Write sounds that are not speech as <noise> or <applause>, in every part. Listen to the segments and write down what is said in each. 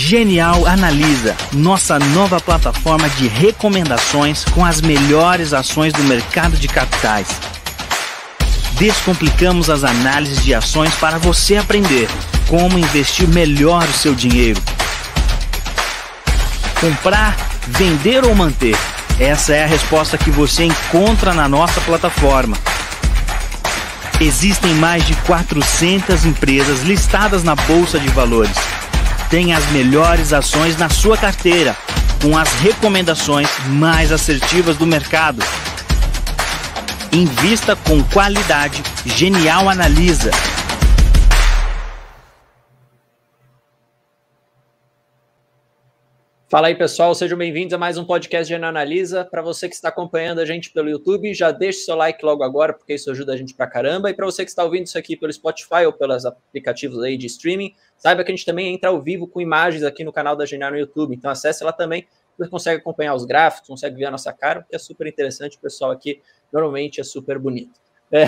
Genial Analisa, nossa nova plataforma de recomendações com as melhores ações do mercado de capitais. Descomplicamos as análises de ações para você aprender como investir melhor o seu dinheiro. Comprar, vender ou manter? Essa é a resposta que você encontra na nossa plataforma. Existem mais de 400 empresas listadas na Bolsa de Valores. Tem as melhores ações na sua carteira, com as recomendações mais assertivas do mercado. Invista com qualidade. Genial Analisa. Fala aí, pessoal, sejam bem-vindos a mais um podcast de Analisa. Para você que está acompanhando a gente pelo YouTube, já deixe seu like logo agora, porque isso ajuda a gente pra caramba. E para você que está ouvindo isso aqui pelo Spotify ou pelos aplicativos aí de streaming, saiba que a gente também entra ao vivo com imagens aqui no canal da Genial no YouTube. Então acesse lá também, você consegue acompanhar os gráficos, consegue ver a nossa cara, que é super interessante. O pessoal aqui normalmente é super bonito. <laughs> É,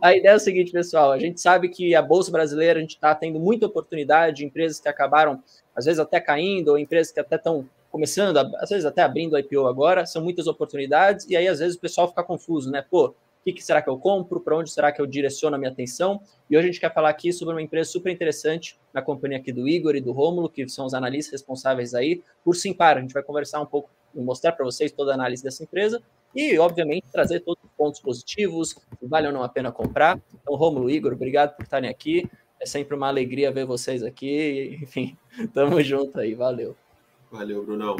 a ideia é o seguinte, pessoal: a gente sabe que a Bolsa Brasileira a gente está tendo muita oportunidade de empresas que acabaram às vezes até caindo, ou empresas que até estão começando, às vezes até abrindo IPO agora, são muitas oportunidades, e aí às vezes o pessoal fica confuso, né? Pô, o que, que, será que eu compro? Para onde será que eu direciono a minha atenção? E hoje a gente quer falar aqui sobre uma empresa super interessante na companhia aqui do Igor e do Rômulo, que são os analistas responsáveis aí por Simpar. A gente vai conversar um pouco, mostrar para vocês toda a análise dessa empresa e, obviamente, trazer todos os pontos positivos, se vale ou não a pena comprar. Então, Rômulo, Igor, obrigado por estarem aqui. É sempre uma alegria ver vocês aqui. Enfim, <laughs> tamo junto aí. Valeu. Valeu, Brunão.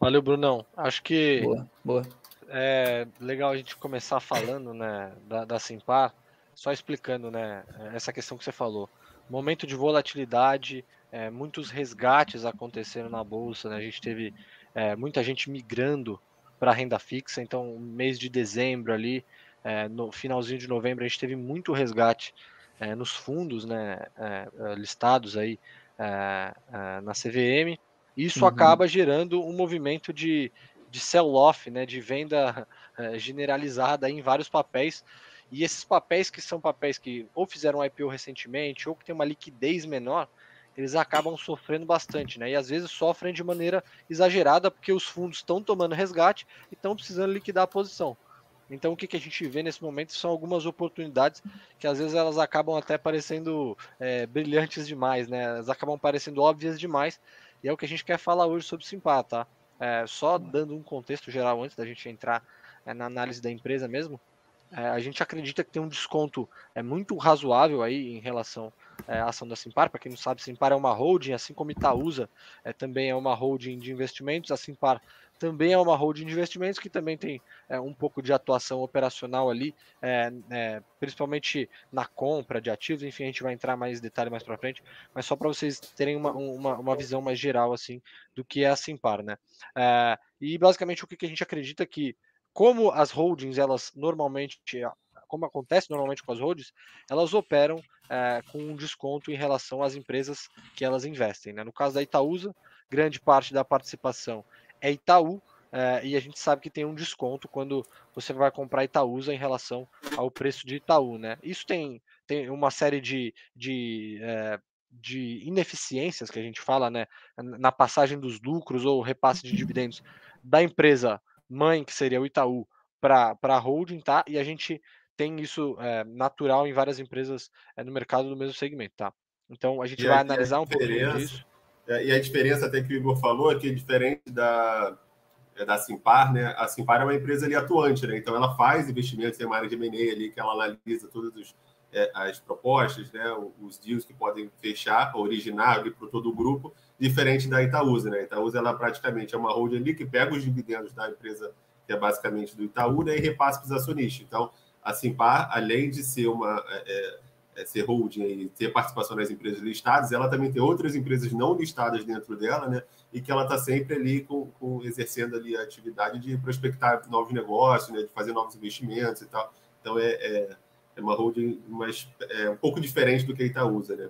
Valeu, Brunão. Acho que boa, boa. é legal a gente começar falando né, da, da Simpar, só explicando né, essa questão que você falou. Momento de volatilidade, é, muitos resgates acontecendo na bolsa. Né? A gente teve é, muita gente migrando para renda fixa, então mês de dezembro ali, é, no finalzinho de novembro, a gente teve muito resgate é, nos fundos né, é, é listados aí é, é, na CVM. Isso uhum. acaba gerando um movimento de, de sell-off, né, de venda <laughs> generalizada em vários papéis. E esses papéis que são papéis que ou fizeram IPO recentemente ou que tem uma liquidez menor, eles acabam sofrendo bastante, né? E às vezes sofrem de maneira exagerada porque os fundos estão tomando resgate e estão precisando liquidar a posição. Então o que, que a gente vê nesse momento são algumas oportunidades que às vezes elas acabam até parecendo é, brilhantes demais, né? Elas acabam parecendo óbvias demais. E é o que a gente quer falar hoje sobre Simpar, tá? É, só dando um contexto geral antes da gente entrar é, na análise da empresa mesmo. É, a gente acredita que tem um desconto é, muito razoável aí em relação é, ação da Simpar. Para quem não sabe, Simpar é uma holding, assim como Itaúsa é, também é uma holding de investimentos. A Simpar também é uma holding de investimentos que também tem é, um pouco de atuação operacional ali, é, é, principalmente na compra de ativos. Enfim, a gente vai entrar mais detalhe mais para frente, mas só para vocês terem uma, uma, uma, visão mais geral assim do que é a Simpar, né? É, e basicamente o que, que a gente acredita que, como as holdings elas normalmente como acontece normalmente com as holdings, elas operam é, com um desconto em relação às empresas que elas investem. Né? No caso da Itaúsa, grande parte da participação é Itaú, é, e a gente sabe que tem um desconto quando você vai comprar Itaúsa em relação ao preço de Itaú, né? Isso tem, tem uma série de, de, é, de ineficiências que a gente fala, né? Na passagem dos lucros ou repasse de dividendos da empresa mãe, que seria o Itaú, para a holding, tá? E a gente tem isso é, natural em várias empresas é, no mercado do mesmo segmento, tá? Então a gente e vai analisar um pouco disso. É, e a diferença até que o Igor falou é que é diferente da, é, da Simpar, né? A Simpar é uma empresa ali atuante, né? Então ela faz investimentos em uma área de M&A ali, que ela analisa todas os, é, as propostas, né? Os deals que podem fechar, originar ali para todo o grupo, diferente da Itaúsa, né? A Itaúsa, ela praticamente é uma holding ali que pega os dividendos da empresa que é basicamente do Itaú, né? E repassa para os acionistas. Então, a Simpar, além de ser uma... É, é, ser holding e ter participação nas empresas listadas, ela também tem outras empresas não listadas dentro dela, né? E que ela está sempre ali com, com, exercendo ali a atividade de prospectar novos negócios, né? De fazer novos investimentos e tal. Então é, é, é uma holding mas é um pouco diferente do que a Itaúsa, né?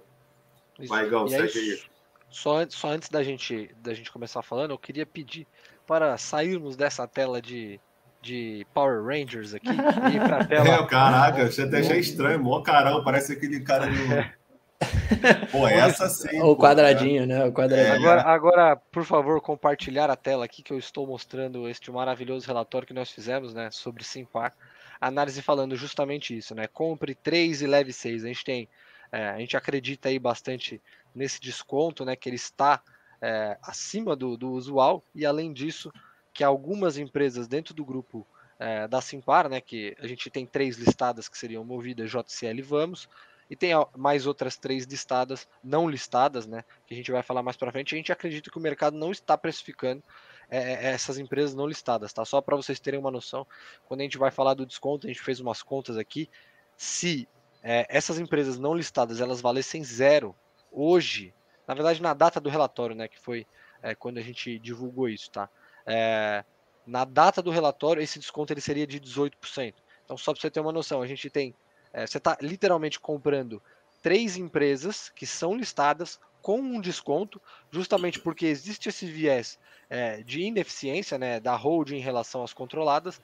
Vai, Gão, segue aí. Só, só antes da gente, da gente começar falando, eu queria pedir para sairmos dessa tela de de Power Rangers aqui <laughs> e pra tela. É, caraca, você até achei estranho, mó carão, parece aquele cara do. <laughs> Pô, essa sim. O quadradinho, né? O quadradinho. É. Agora, agora, por favor, compartilhar a tela aqui que eu estou mostrando este maravilhoso relatório que nós fizemos, né, sobre Simpar. Análise falando justamente isso, né? Compre 3 e leve 6. A gente tem, é, a gente acredita aí bastante nesse desconto, né, que ele está é, acima do, do usual e além disso, que algumas empresas dentro do grupo é, da Simpar, né, que a gente tem três listadas que seriam Movida, JCL Vamos, e tem mais outras três listadas, não listadas, né, que a gente vai falar mais para frente. A gente acredita que o mercado não está precificando é, é essas empresas não listadas, tá? Só para vocês terem uma noção, quando a gente vai falar do desconto, a gente fez umas contas aqui, se é, essas empresas não listadas elas valessem zero hoje, na verdade na data do relatório, né, que foi é, quando a gente divulgou isso, tá? É, na data do relatório, esse desconto ele seria de 18%. Então, só para você ter uma noção, a gente tem. É, você está literalmente comprando três empresas que são listadas com um desconto, justamente porque existe esse viés é, de ineficiência né, da holding em relação às controladas,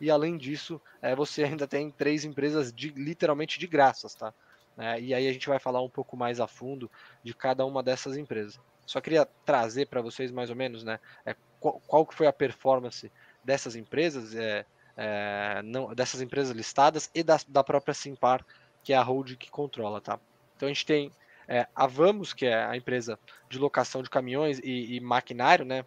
e além disso, é, você ainda tem três empresas de, literalmente de graças, tá? É, e aí a gente vai falar um pouco mais a fundo de cada uma dessas empresas. Só queria trazer para vocês mais ou menos, né, é, qual, qual, que foi a performance dessas empresas, é, é, não, dessas empresas listadas e da, da própria Simpar, que é a hold que controla, tá? Então a gente tem é, a Vamos, que é a empresa de locação de caminhões e, e maquinário, né?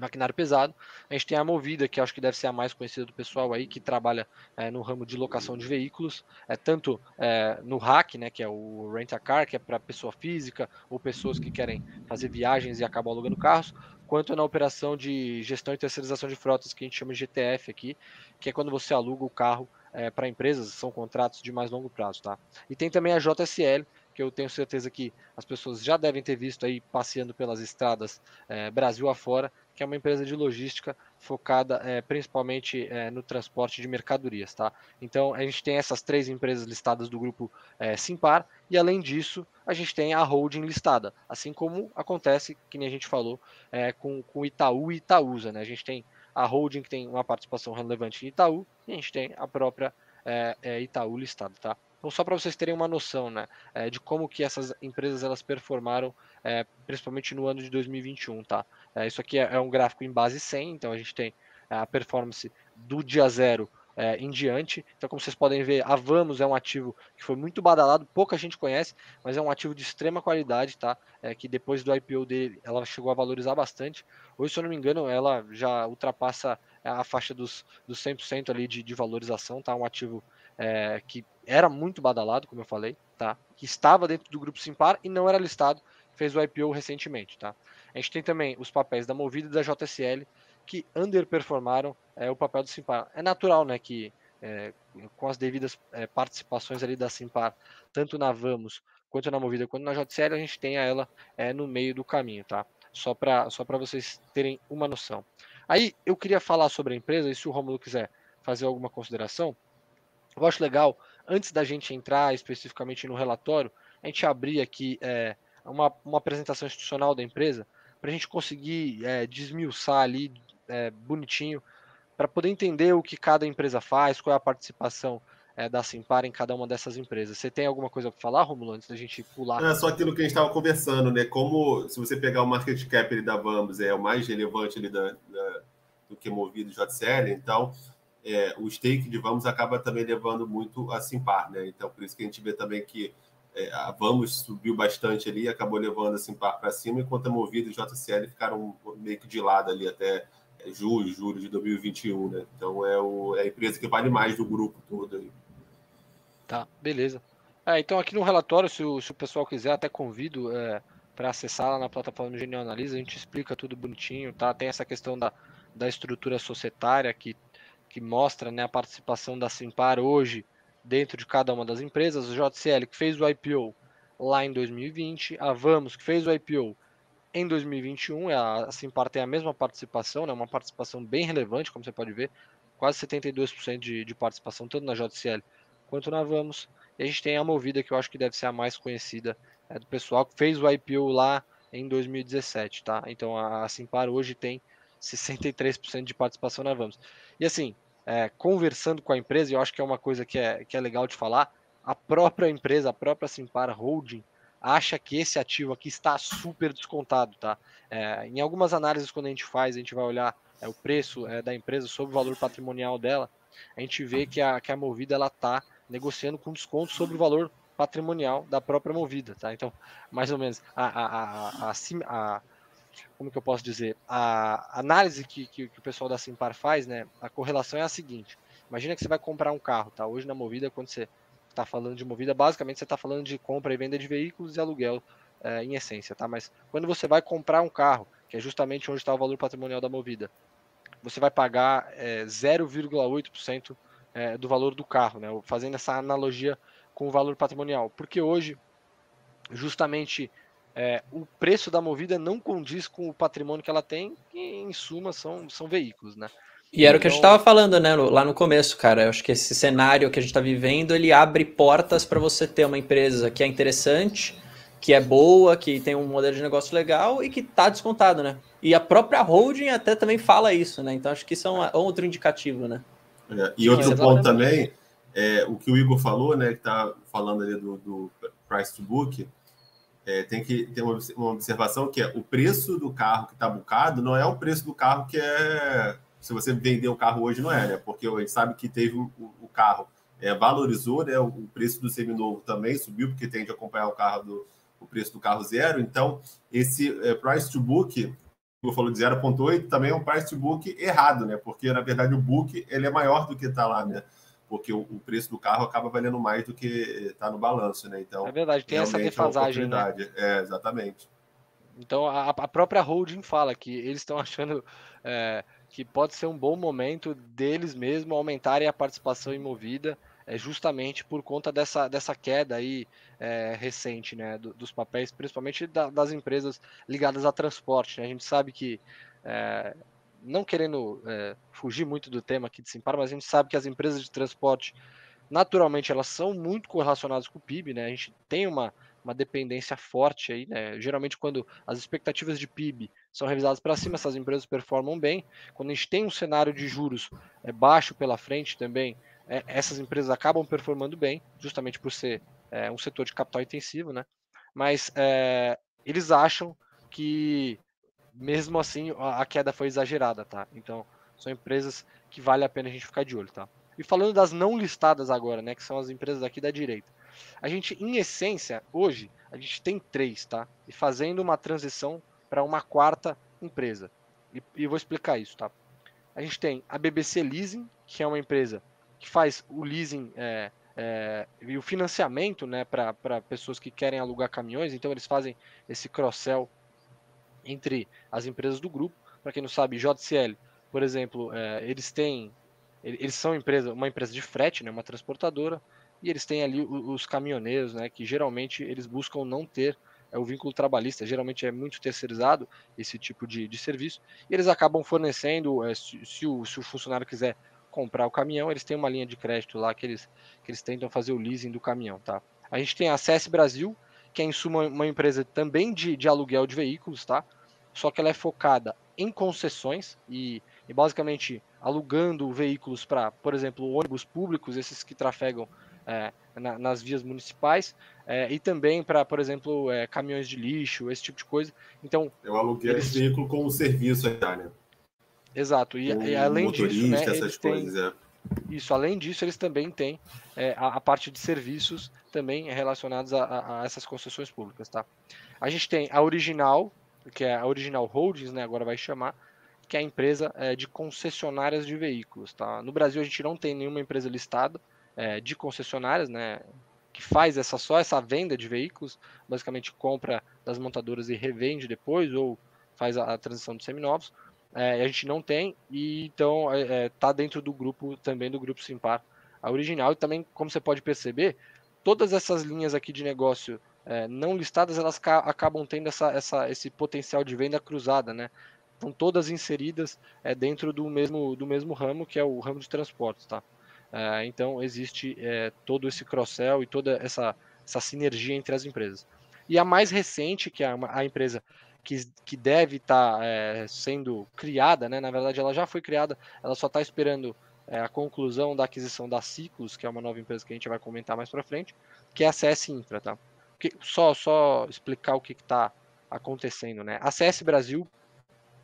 Maquinário pesado. A gente tem a Movida, que acho que deve ser a mais conhecida do pessoal aí, que trabalha é, no ramo de locação de veículos, é, tanto é, no RAC, né, que é o Rent a Car, que é para pessoa física ou pessoas que querem fazer viagens e acabam alugando carros, quanto na operação de gestão e terceirização de frotas, que a gente chama de GTF aqui, que é quando você aluga o carro é, para empresas, são contratos de mais longo prazo, tá? E tem também a JSL, que eu tenho certeza que as pessoas já devem ter visto aí passeando pelas estradas é, Brasil afora, que é uma empresa de logística focada é, principalmente é, no transporte de mercadorias, tá? Então a gente tem essas três empresas listadas do grupo é, Simpar e além disso a gente tem a holding listada, assim como acontece, que nem a gente falou, é, com, com Itaú e Itaúsa, né? A gente tem a holding que tem uma participação relevante em Itaú e a gente tem a própria é, é, Itaú listada, tá? Então, só para vocês terem uma noção né, é, de como que essas empresas elas performaram, é, principalmente no ano de 2021. Tá? É, isso aqui é, é, um gráfico em base 100, então a gente tem a performance do dia zero em diante. Então, como vocês podem ver, a Vamos é um ativo que foi muito badalado, pouca gente conhece, mas é um ativo de extrema qualidade, tá? É, que depois do IPO dele, ela chegou a valorizar bastante. Hoje, se eu não me engano, ela já ultrapassa a faixa dos, dos 100% ali de, de valorização, tá? Um ativo é, que era muito badalado, como eu falei, tá? Que estava dentro do grupo Simpar e não era listado, fez o IPO recentemente, tá? A gente tem também os papéis da Movida e da JSL que underperformaram é, o papel do Simpar. É natural, né, que é, com as devidas é, participações ali da Simpar, tanto na Vamos quanto na Movida quanto na JCL, a gente tem a ela é, no meio do caminho, tá? Só para só vocês terem uma noção. Aí eu queria falar sobre a empresa, e se o Romulo quiser fazer alguma consideração, eu acho legal, antes da gente entrar especificamente no relatório, a gente abrir aqui é, uma, uma apresentação institucional da empresa, para a gente conseguir é, desmiuçar ali é, bonitinho, para poder entender o que cada empresa faz, qual é a participação é, da Simpar em cada uma dessas empresas. Você tem alguma coisa para falar, Romulo, antes da gente pular? É só aquilo que a gente estava conversando, né? Como se você pegar o market cap da Vamos, é o mais relevante ali da, da do que movido JCL, então é, o stake de Vamos acaba também levando muito a Simpar, né? Então, por isso que a gente vê também que é, a Vamos subiu bastante ali, acabou levando a Simpar para cima, enquanto a Movida e JCL ficaram meio que de lado ali até é, julho, julho de 2021, né? Então, é, o, é a empresa que vale mais do grupo todo aí. Tá, beleza. É, então, aqui no relatório, se o, se o pessoal quiser, até convido é, para acessar lá na plataforma Genial Analisa, a gente explica tudo bonitinho, tá? Tem essa questão da, da estrutura societária que que mostra né, a participação da Simpar hoje dentro de cada uma das empresas, o JCL que fez o IPO lá em 2020, a Vamos que fez o IPO em 2021, a Simpar tem a mesma participação, né, uma participação bem relevante, como você pode ver, quase 72% de, de participação, tanto na JCL quanto na Vamos. E a gente tem a Movida, que eu acho que deve ser a mais conhecida é, do pessoal, que fez o IPO lá em 2017, tá? Então a Simpar hoje tem 63% de participação na Vamos. E assim, é, conversando com a empresa, eu acho que é uma coisa que é, que é legal de falar, a própria empresa, a própria Simpar Holding, acha que esse ativo aqui está super descontado, tá? É, em algumas análises, quando a gente faz, a gente vai olhar é, o preço é, da empresa sobre o valor patrimonial dela, a gente vê que a, que a Movida ela está negociando com desconto sobre o valor patrimonial da própria Movida, tá? Então, mais ou menos, a, a, a, a como que eu posso dizer, a análise que, que, que, o pessoal da Simpar faz, né, a correlação é a seguinte, imagina que você vai comprar um carro, tá? Hoje na Movida, quando você está falando de Movida, basicamente você está falando de compra e venda de veículos e aluguel é, em essência, tá? Mas quando você vai comprar um carro, que é justamente onde está o valor patrimonial da Movida, você vai pagar é, 0,8% é, do valor do carro, né? Fazendo essa analogia com o valor patrimonial, porque hoje, justamente, é, o preço da Movida não condiz com o patrimônio que ela tem, que em suma são, são veículos, né? E era então... o que a gente estava então falando, né, lá no começo, cara. Eu acho que esse cenário que a gente está vivendo, ele abre portas para você ter uma empresa que é interessante, que é boa, que tem um modelo de negócio legal e que está descontado, né? E a própria holding até também fala isso, né? Então acho que isso é um, outro indicativo, né? É, e outro ponto também, é, o que o Igor falou, né, que está falando ali do, do, price to book, é, tem que ter uma, uma observação que é o preço do carro que está bucado não é o preço do carro que é se você vender o carro hoje, não é, né? Porque a gente sabe que teve o, o carro é, valorizou, né? O, preço do seminovo também subiu, porque tem que acompanhar o carro do o preço do carro zero. Então, esse é, price to book, eu falou de 0,8, também é um price to book errado, né? Porque, na verdade, o book ele é maior do que está lá, né? Porque o, o, preço do carro acaba valendo mais do que está no balanço, né? Então, é verdade, tem essa é defasagem, é né? É, exatamente. Então, a, a própria holding fala que eles estão <laughs> achando... É que pode ser um bom momento deles mesmo aumentarem a participação em movida, é, justamente por conta dessa, dessa queda aí é, recente né, do, dos papéis, principalmente da, das empresas ligadas a transporte. Né? A gente sabe que, é, não querendo é, fugir muito do tema aqui de Simpar, mas a gente sabe que as empresas de transporte, naturalmente, elas são muito correlacionadas com o PIB, né? a gente tem uma uma dependência forte aí, né? Geralmente quando as expectativas de PIB são revisadas para cima, essas empresas performam bem. Quando a gente tem um cenário de juros é, baixo pela frente também, é, essas empresas acabam performando bem, justamente por ser é, um setor de capital intensivo, né? Mas é, eles acham que mesmo assim a, queda foi exagerada, tá? Então são empresas que vale a pena a gente ficar de olho, tá? E falando das não listadas agora, né, que são as empresas aqui da direita. A gente, em essência, hoje, a gente tem três, tá? E fazendo uma transição para uma quarta empresa. E, e vou explicar isso, tá? A gente tem a BBC Leasing, que é uma empresa que faz o leasing é, é, e o financiamento né, para pessoas que querem alugar caminhões. Então, eles fazem esse cross-sell entre as empresas do grupo. Para quem não sabe, JCL, por exemplo, é, eles têm. Eles são empresa, uma empresa de frete, né, uma transportadora e eles têm ali os caminhoneiros, né, que geralmente eles buscam não ter é, o vínculo trabalhista, geralmente é muito terceirizado esse tipo de, de serviço, e eles acabam fornecendo, é, se, se, o, se o funcionário quiser comprar o caminhão, eles têm uma linha de crédito lá que eles, que eles tentam fazer o leasing do caminhão, tá? A gente tem a CS Brasil, que é em suma uma empresa também de, de aluguel de veículos, tá? Só que ela é focada em concessões e, e basicamente alugando veículos para, por exemplo, ônibus públicos, esses que trafegam é, na, nas vias municipais é, e também para, por exemplo, é, caminhões de lixo, esse tipo de coisa. Então, eu aluguei eles... esse veículo como serviço já, né? Exato. E, e além disso, né, essas coisas, têm... é. Isso, além disso, eles também têm é, a, a, parte de serviços também relacionados a, a, a, essas concessões públicas, tá? A gente tem a Original, que é a Original Holdings, né, agora vai chamar, que é a empresa é, de concessionárias de veículos, tá? No Brasil a gente não tem nenhuma empresa listada, é, de concessionárias, né, que faz essa só essa venda de veículos, basicamente compra das montadoras e revende depois ou faz a, a transição de seminovos. É, a gente não tem e então está é, é tá dentro do grupo também do grupo Simpar a original e também como você pode perceber todas essas linhas aqui de negócio é, não listadas elas acabam tendo essa, essa, esse potencial de venda cruzada, né? Estão todas inseridas é, dentro do mesmo, do mesmo ramo que é o ramo de transportes, tá? É, então existe é, todo esse cross-sell e toda essa, essa sinergia entre as empresas. E a mais recente, que é a, empresa que, que deve estar tá, é, sendo criada, né? na verdade ela já foi criada, ela só está esperando é, a conclusão da aquisição da Ciclos, que é uma nova empresa que a gente vai comentar mais para frente, que é a CS Infra, tá? Porque, só, só explicar o que está acontecendo, né? A CS Brasil,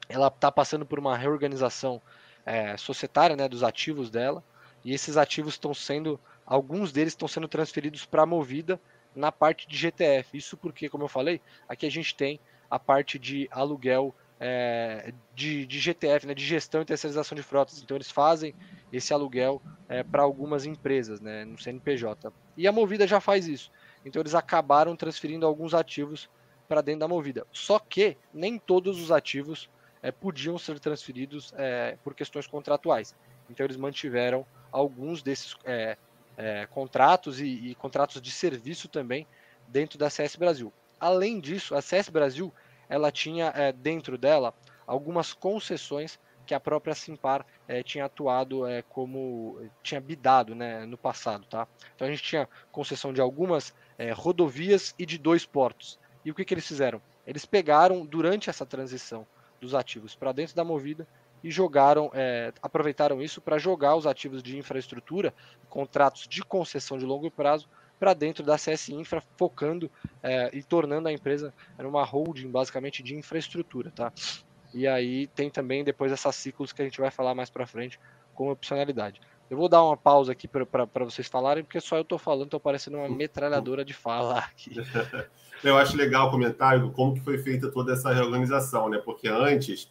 ela está passando por uma reorganização é, societária, né, dos ativos dela, e esses ativos estão sendo, alguns deles estão sendo transferidos para a Movida na parte de GTF. Isso porque, como eu falei, aqui a gente tem a parte de aluguel é, de, de, GTF, né, de gestão e terceirização de frotas. Então eles fazem esse aluguel é, para algumas empresas, né, no CNPJ. E a Movida já faz isso. Então eles acabaram transferindo alguns ativos para dentro da Movida. Só que nem todos os ativos é, podiam ser transferidos é, por questões contratuais. Então eles mantiveram alguns desses é, é, contratos e, e contratos de serviço também dentro da CS Brasil. Além disso, a CS Brasil ela tinha é, dentro dela algumas concessões que a própria Simpar é, tinha atuado é, como tinha bidado né, no passado, tá? Então a gente tinha concessão de algumas é, rodovias e de dois portos. E o que, que eles fizeram? Eles pegaram durante essa transição dos ativos para dentro da Movida e jogaram, é, aproveitaram isso para jogar os ativos de infraestrutura, contratos de concessão de longo prazo, para dentro da CS Infra, focando é, e tornando a empresa uma holding basicamente de infraestrutura, tá? E aí tem também depois essas ciclos que a gente vai falar mais para frente como opcionalidade. Eu vou dar uma pausa aqui para vocês falarem, porque só eu estou falando, estou parecendo uma metralhadora de fala aqui. <laughs> Eu acho legal o comentário como que foi feita toda essa reorganização, né? Porque antes,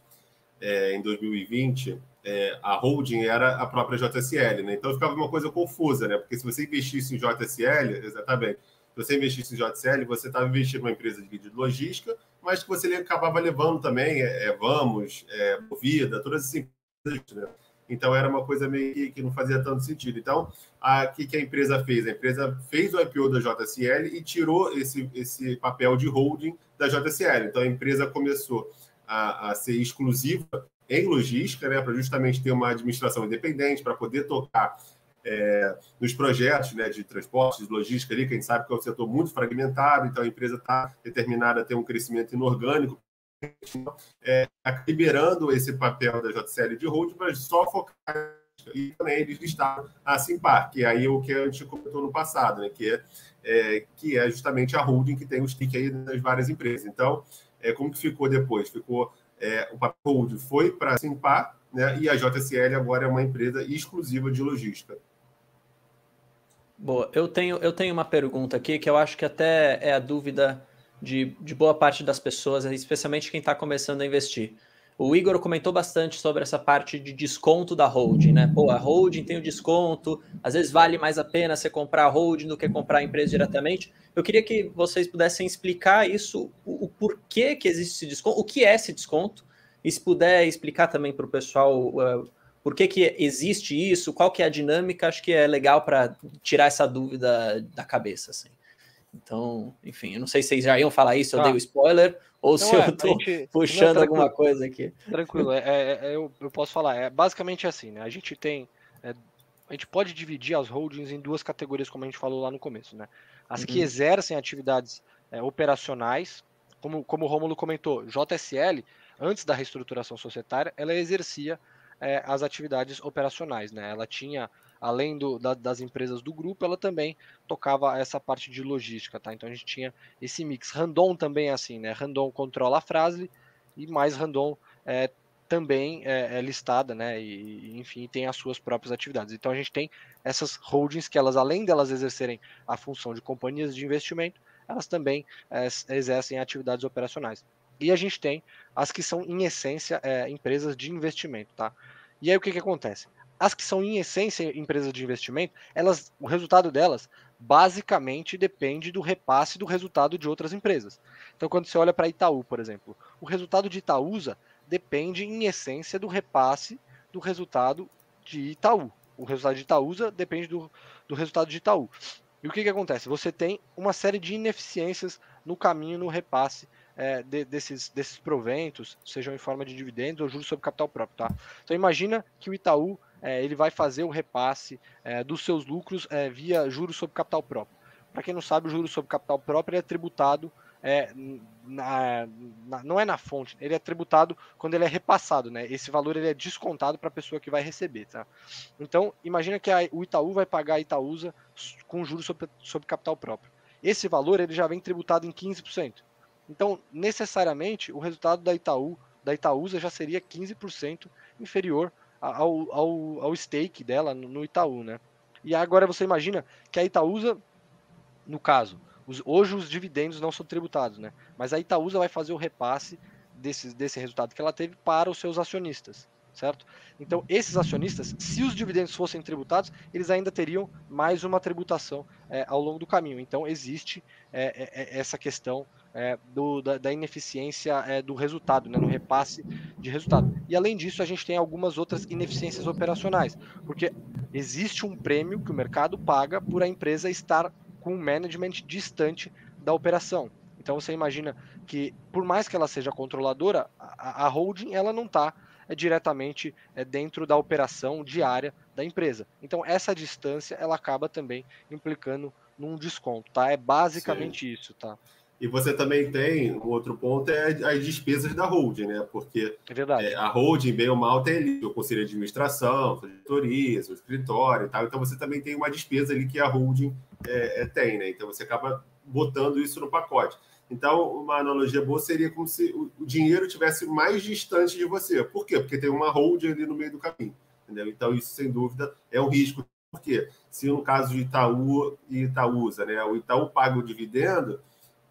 é, em 2020, é, a holding era a própria JSL, né? Então ficava uma coisa confusa, né? Porque se você investisse em JSL, exatamente, se você investisse em JSL, você estava investindo numa empresa de logística, mas que você acabava levando também, é, é Vamos, é, Movida, todas essas empresas, né? Então era uma coisa meio que, que não fazia tanto sentido. Então, o que, que a empresa fez? A empresa fez o IPO da JSL e tirou esse, esse papel de holding da JSL. Então a empresa começou a, a ser exclusiva em logística, né, para justamente ter uma administração independente, para poder tocar é, nos projetos né, de transporte, de logística ali, que a gente sabe que é um setor muito fragmentado, então a empresa está determinada a ter um crescimento inorgânico, é, tá liberando esse papel da JCL de holding para só focar e também eles listaram a Simpar, que é aí o que a gente comentou no passado, né, que, é, é, que é justamente a holding que tem os TIC aí das várias empresas. Então, é, como que ficou depois? Ficou é, o papel foi para a Simpar, né, e a JCL agora é uma empresa exclusiva de logística. Boa, eu tenho, eu tenho uma pergunta aqui que eu acho que até é a dúvida de, de boa parte das pessoas, especialmente quem está começando a investir. O Igor comentou bastante sobre essa parte de desconto da holding, né? Pô, a holding tem o desconto, às vezes vale mais a pena você comprar a holding do que comprar a empresa diretamente. Eu queria que vocês pudessem explicar isso, o, o porquê que existe esse desconto, o que é esse desconto, e se puder explicar também para o pessoal uh, por que, que existe isso, qual que é a dinâmica, acho que é legal para tirar essa dúvida da cabeça, assim. Então, enfim, eu não sei se vocês já iam falar isso, eu dei o spoiler, ou não se é, eu estou puxando é alguma coisa aqui. Tranquilo, é, é, é, eu, eu posso falar. É basicamente assim, né? A gente tem. É, a gente pode dividir as holdings em duas categorias, como a gente falou lá no começo, né? As uhum. que exercem atividades operacionais, como, como o Romulo comentou, JSL, antes da reestruturação societária, ela exercia é, as atividades operacionais. Né? Ela tinha, além do, da, das empresas do grupo, ela também tocava essa parte de logística. Tá? Então a gente tinha esse mix. Randon também é assim, né? Randon controla a Frasle e mais Randon é, também é, é, listada, né? E, enfim, tem as suas próprias atividades. Então a gente tem essas holdings que elas, além delas exercerem a função de companhias de investimento, elas também é, exercem atividades operacionais. E a gente tem as que são, em essência, é, empresas de investimento, tá? E aí o que, que acontece? As que são, em essência, empresas de investimento, elas, o resultado delas basicamente depende do repasse do resultado de outras empresas. Então, quando você olha para Itaú, por exemplo, o resultado de Itaúsa depende, em essência, do repasse do resultado de Itaú. O resultado de Itaúsa depende do, do resultado de Itaú. E o que, que acontece? Você tem uma série de ineficiências no caminho, no repasse é, de, desses, desses proventos, sejam em forma de dividendos ou juros sobre capital próprio. Tá? Então imagina que o Itaú é, ele vai fazer o repasse é, dos seus lucros é, via juros sobre capital próprio. Para quem não sabe, o juros sobre capital próprio é tributado é, na, na, não é na fonte, ele é tributado quando ele é repassado, né? Esse valor ele é descontado para a pessoa que vai receber, tá? Então, imagina que a, o Itaú vai pagar a Itaúsa com juros sobre, sobre capital próprio. Esse valor ele já vem tributado em 15%. Então, necessariamente, o resultado da Itaú, da Itaúsa já seria 15% inferior ao, ao, ao stake dela no Itaú, né? E agora você imagina que a Itaúsa, no caso, os, hoje os dividendos não são tributados, né? Mas a Itaúsa vai fazer o repasse desse, desse resultado que ela teve para os seus acionistas, certo? Então, esses acionistas, se os dividendos fossem tributados, eles ainda teriam mais uma tributação é, ao longo do caminho. Então, existe é, é, é essa questão é, do, da, da, ineficiência é, do resultado, né, no repasse de resultado. E além disso, a gente tem algumas outras ineficiências operacionais, porque existe um prêmio que o mercado paga por a empresa estar com um management distante da operação. Então você imagina que, por mais que ela seja controladora, a, a holding ela não está é, diretamente é, dentro da operação diária da empresa. Então essa distância ela acaba também implicando num desconto, tá? É basicamente Sim. isso, tá? E você também tem um outro ponto é as despesas da holding, né? Porque é é, a holding, bem ou mal, tem ali o conselho de administração, a diretoria, o escritório e tal. Então você também tem uma despesa ali que a holding é, é, tem, né? Então você acaba botando isso no pacote. Então, uma analogia boa seria como se o, o dinheiro tivesse mais distante de você. Por quê? Porque tem uma holding ali no meio do caminho. Entendeu? Então, isso, sem dúvida, é um risco. Por quê? Se no caso de Itaú e Itaúsa, né? O Itaú paga o dividendo,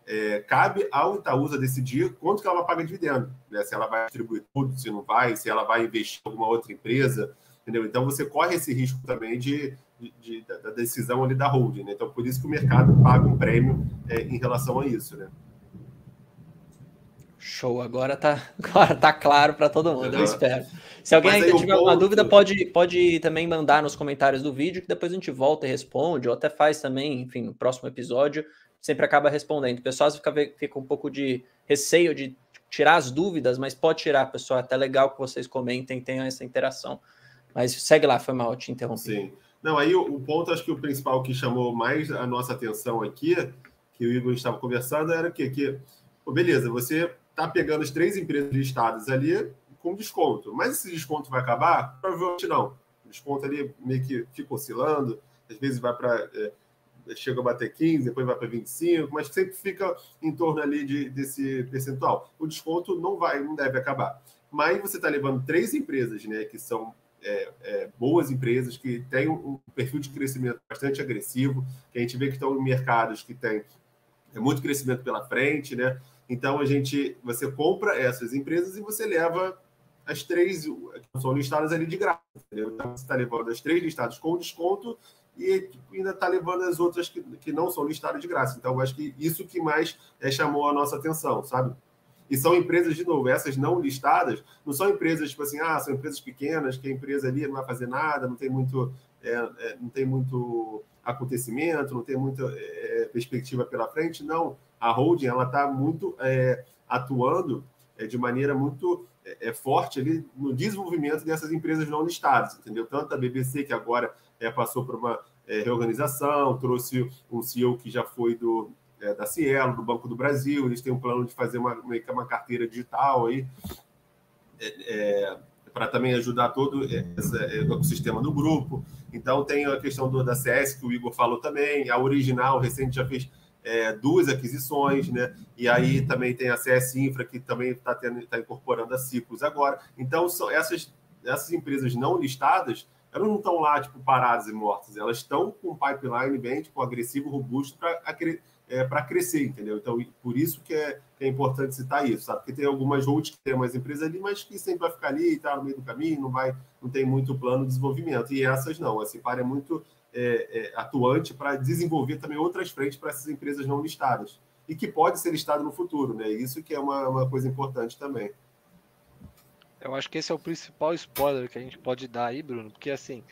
é, cabe ao Itaúsa decidir quanto que ela vai pagar dividendo. Né? Se ela vai distribuir tudo, se não vai, se ela vai investir em alguma outra empresa. Entendeu? Então, você corre esse risco também de de, de, da decisão ali da holding. Né? Então, por isso que o mercado paga um prêmio é, em relação a isso. Né? Show, agora tá, <laughs> agora tá claro para todo mundo, uhum. eu espero. Se alguém ainda tiver alguma ponto... dúvida, pode, pode também mandar nos comentários do vídeo, que depois a gente volta e responde, ou até faz também, enfim, no próximo episódio, sempre acaba respondendo. O pessoal fica, fica um pouco de receio de tirar as dúvidas, mas pode tirar, pessoal. É até legal que vocês comentem, tenham essa interação. Mas segue lá, foi mal, te interrompi. Sim. Não, aí o, o, ponto, acho que o principal que chamou mais a nossa atenção aqui, que o Igor estava conversando, era que, que pô, beleza, você está pegando as três empresas listadas ali com desconto, mas esse desconto vai acabar? Provavelmente não. O desconto ali meio que fica oscilando, às vezes vai para. É, chega a bater 15, depois vai para 25, mas sempre fica em torno ali de, desse percentual. O desconto não vai, não deve acabar. Mas você está levando três empresas, né, que são é, é, boas empresas que têm um perfil de crescimento bastante agressivo, que a gente vê que estão em mercados que têm é, muito crescimento pela frente, né? Então a gente, você compra essas empresas e você leva as três que são listadas ali de graça. Entendeu? Então você está levando as três listadas com desconto e ainda está levando as outras que, que não são listadas de graça. Então, eu acho que isso que mais é, chamou a nossa atenção, sabe? E são empresas, de novo, essas não listadas, não são empresas tipo assim, ah, são empresas pequenas, que a empresa ali não vai fazer nada, não tem muito, é, é, não tem muito acontecimento, não tem muita é, perspectiva pela frente. Não, a holding ela está muito atuando de maneira muito é, forte ali no desenvolvimento dessas empresas não listadas, entendeu? Tanto a BBC, que agora passou por uma reorganização, trouxe um CEO que já foi do é, da Cielo, do Banco do Brasil, eles têm um plano de fazer uma, uma carteira digital aí, é, é, para também ajudar todo esse ecossistema do grupo. Então, tem a questão do, da CS, que o Igor falou também, a original, recente, já fez é, duas aquisições, né? E aí também tem a CS Infra, que também está tá incorporando a Ciclos agora. Então, são essas, essas empresas não listadas, elas não estão lá, tipo, paradas e mortas, elas estão com um pipeline bem, tipo, agressivo, robusto, para é, crescer, entendeu? Então, por isso que é, que é, importante citar isso, sabe? Porque tem algumas holdings que tem umas empresas ali, mas que sempre vai ficar ali tá no meio do caminho, não vai, não tem muito plano de desenvolvimento. E essas não, a Cipar é muito é, é, atuante para desenvolver também outras frentes para essas empresas não listadas. E que pode ser listado no futuro, né? Isso que é uma, uma coisa importante também. Eu acho que esse é o principal spoiler que a gente pode dar aí, Bruno, porque assim,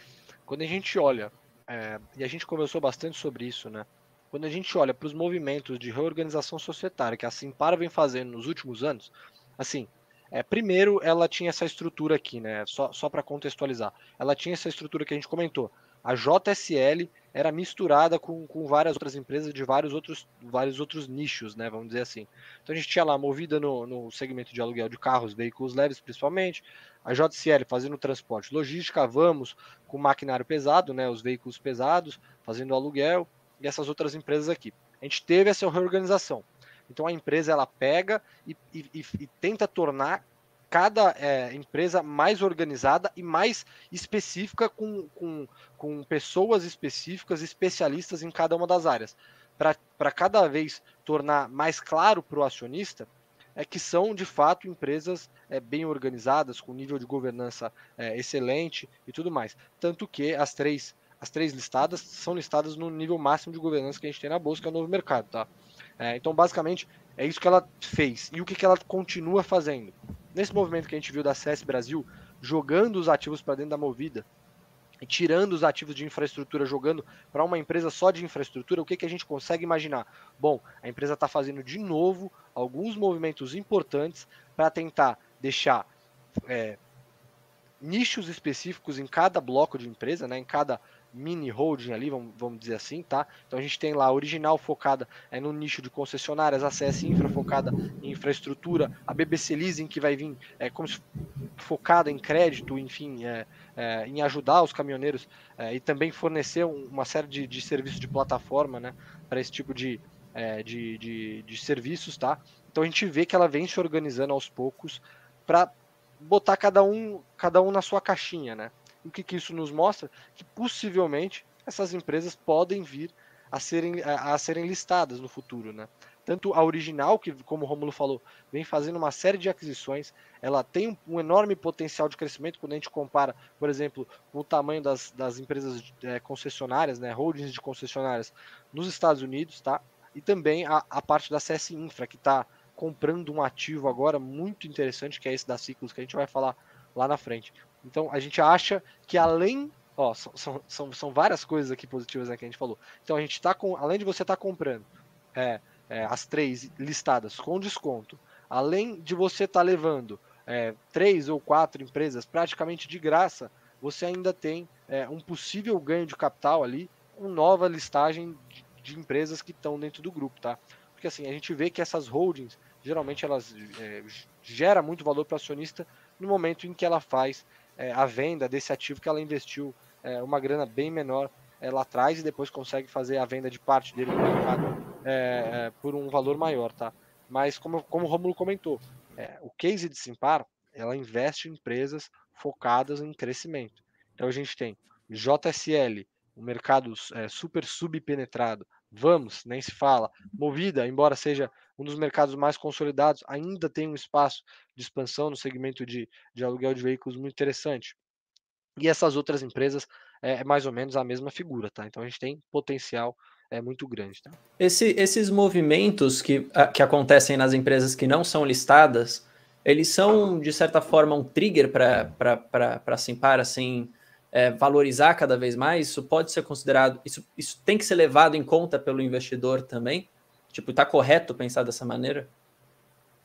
quando a gente olha, é, e a gente conversou bastante sobre isso, né? quando a gente olha para os movimentos de reorganização societária que a Simpara vem fazendo nos últimos anos, assim, É, primeiro, ela tinha essa estrutura aqui, né? Só, só para contextualizar. Ela tinha essa estrutura que a gente comentou. A JSL era misturada com, com várias outras empresas de vários outros, vários outros nichos, né? Vamos dizer assim. Então a gente tinha lá movida no, no segmento de aluguel de carros, veículos leves principalmente, a JCL fazendo transporte, logística, vamos com maquinário pesado, né? Os veículos pesados, fazendo aluguel, e essas outras empresas aqui. A gente teve essa reorganização. Então a empresa ela pega e, e, e tenta tornar cada é, empresa mais organizada e mais específica com, com, com pessoas específicas, especialistas em cada uma das áreas. Para cada vez tornar mais claro para o acionista é que são de fato empresas é, bem organizadas, com nível de governança é, excelente e tudo mais. Tanto que as três, as três listadas são listadas no nível máximo de governança que a gente tem na Bolsa, que é o novo mercado. Tá? É, então, basicamente, é isso que ela fez. E o que, que ela continua fazendo? Nesse movimento que a gente viu da CS Brasil, jogando os ativos para dentro da movida, e tirando os ativos de infraestrutura, jogando para uma empresa só de infraestrutura, o que, que a gente consegue imaginar? Bom, a empresa está fazendo de novo alguns movimentos importantes para tentar deixar é, nichos específicos em cada bloco de empresa, né, em cada mini holding ali, vamos, vamos dizer assim, tá? Então a gente tem lá a original focada é, no nicho de concessionárias, a CS Infra focada em infraestrutura, a BBC Leasing que vai vir é, como se, focada em crédito, enfim, é, é, em ajudar os caminhoneiros é, e também fornecer uma série de, de serviços de plataforma, né, para esse tipo de, é, de, de, de serviços, tá? Então a gente vê que ela vem se organizando aos poucos para botar cada um, cada um na sua caixinha, né? O que, que isso nos mostra? Que possivelmente essas empresas podem vir a serem, a, a serem listadas no futuro, né? Tanto a original, que, como o Romulo falou, vem fazendo uma série de aquisições, ela tem um, um, enorme potencial de crescimento quando a gente compara, por exemplo, com o tamanho das, das empresas é, concessionárias, né, holdings de concessionárias nos Estados Unidos, tá? E também a, a parte da CS Infra, que está comprando um ativo agora muito interessante, que é esse da Ciclos, que a gente vai falar lá na frente. Então a gente acha que além. Ó, são, são, são várias coisas aqui positivas né, que a gente falou. Então a gente está com. Além de você estar tá comprando é, é, as três listadas com desconto, além de você estar tá levando é, três ou quatro empresas praticamente de graça, você ainda tem é, um possível ganho de capital ali, com nova listagem de, de empresas que estão dentro do grupo, tá? Porque assim, a gente vê que essas holdings, geralmente elas é, gera muito valor para o acionista no momento em que ela faz é, a venda desse ativo que ela investiu é, uma grana bem menor é, lá atrás e depois consegue fazer a venda de parte dele no mercado é, é, por um valor maior, tá? Mas como, como o Romulo comentou, é, o case de Simpar, ela investe em empresas focadas em crescimento. Então a gente tem JSL, um mercado super subpenetrado, Vamos, nem se fala. Movida, embora seja um dos mercados mais consolidados, ainda tem um espaço de expansão no segmento de, de aluguel de veículos muito interessante. E essas outras empresas é, é mais ou menos a mesma figura, tá? Então a gente tem potencial é muito grande. Tá? Esse, esses movimentos que, que acontecem nas empresas que não são listadas, eles são, de certa forma, um trigger para a Simpar, assim, é, valorizar cada vez mais? Isso pode ser considerado, isso, isso tem que ser levado em conta pelo investidor também? Tipo, está correto pensar dessa maneira?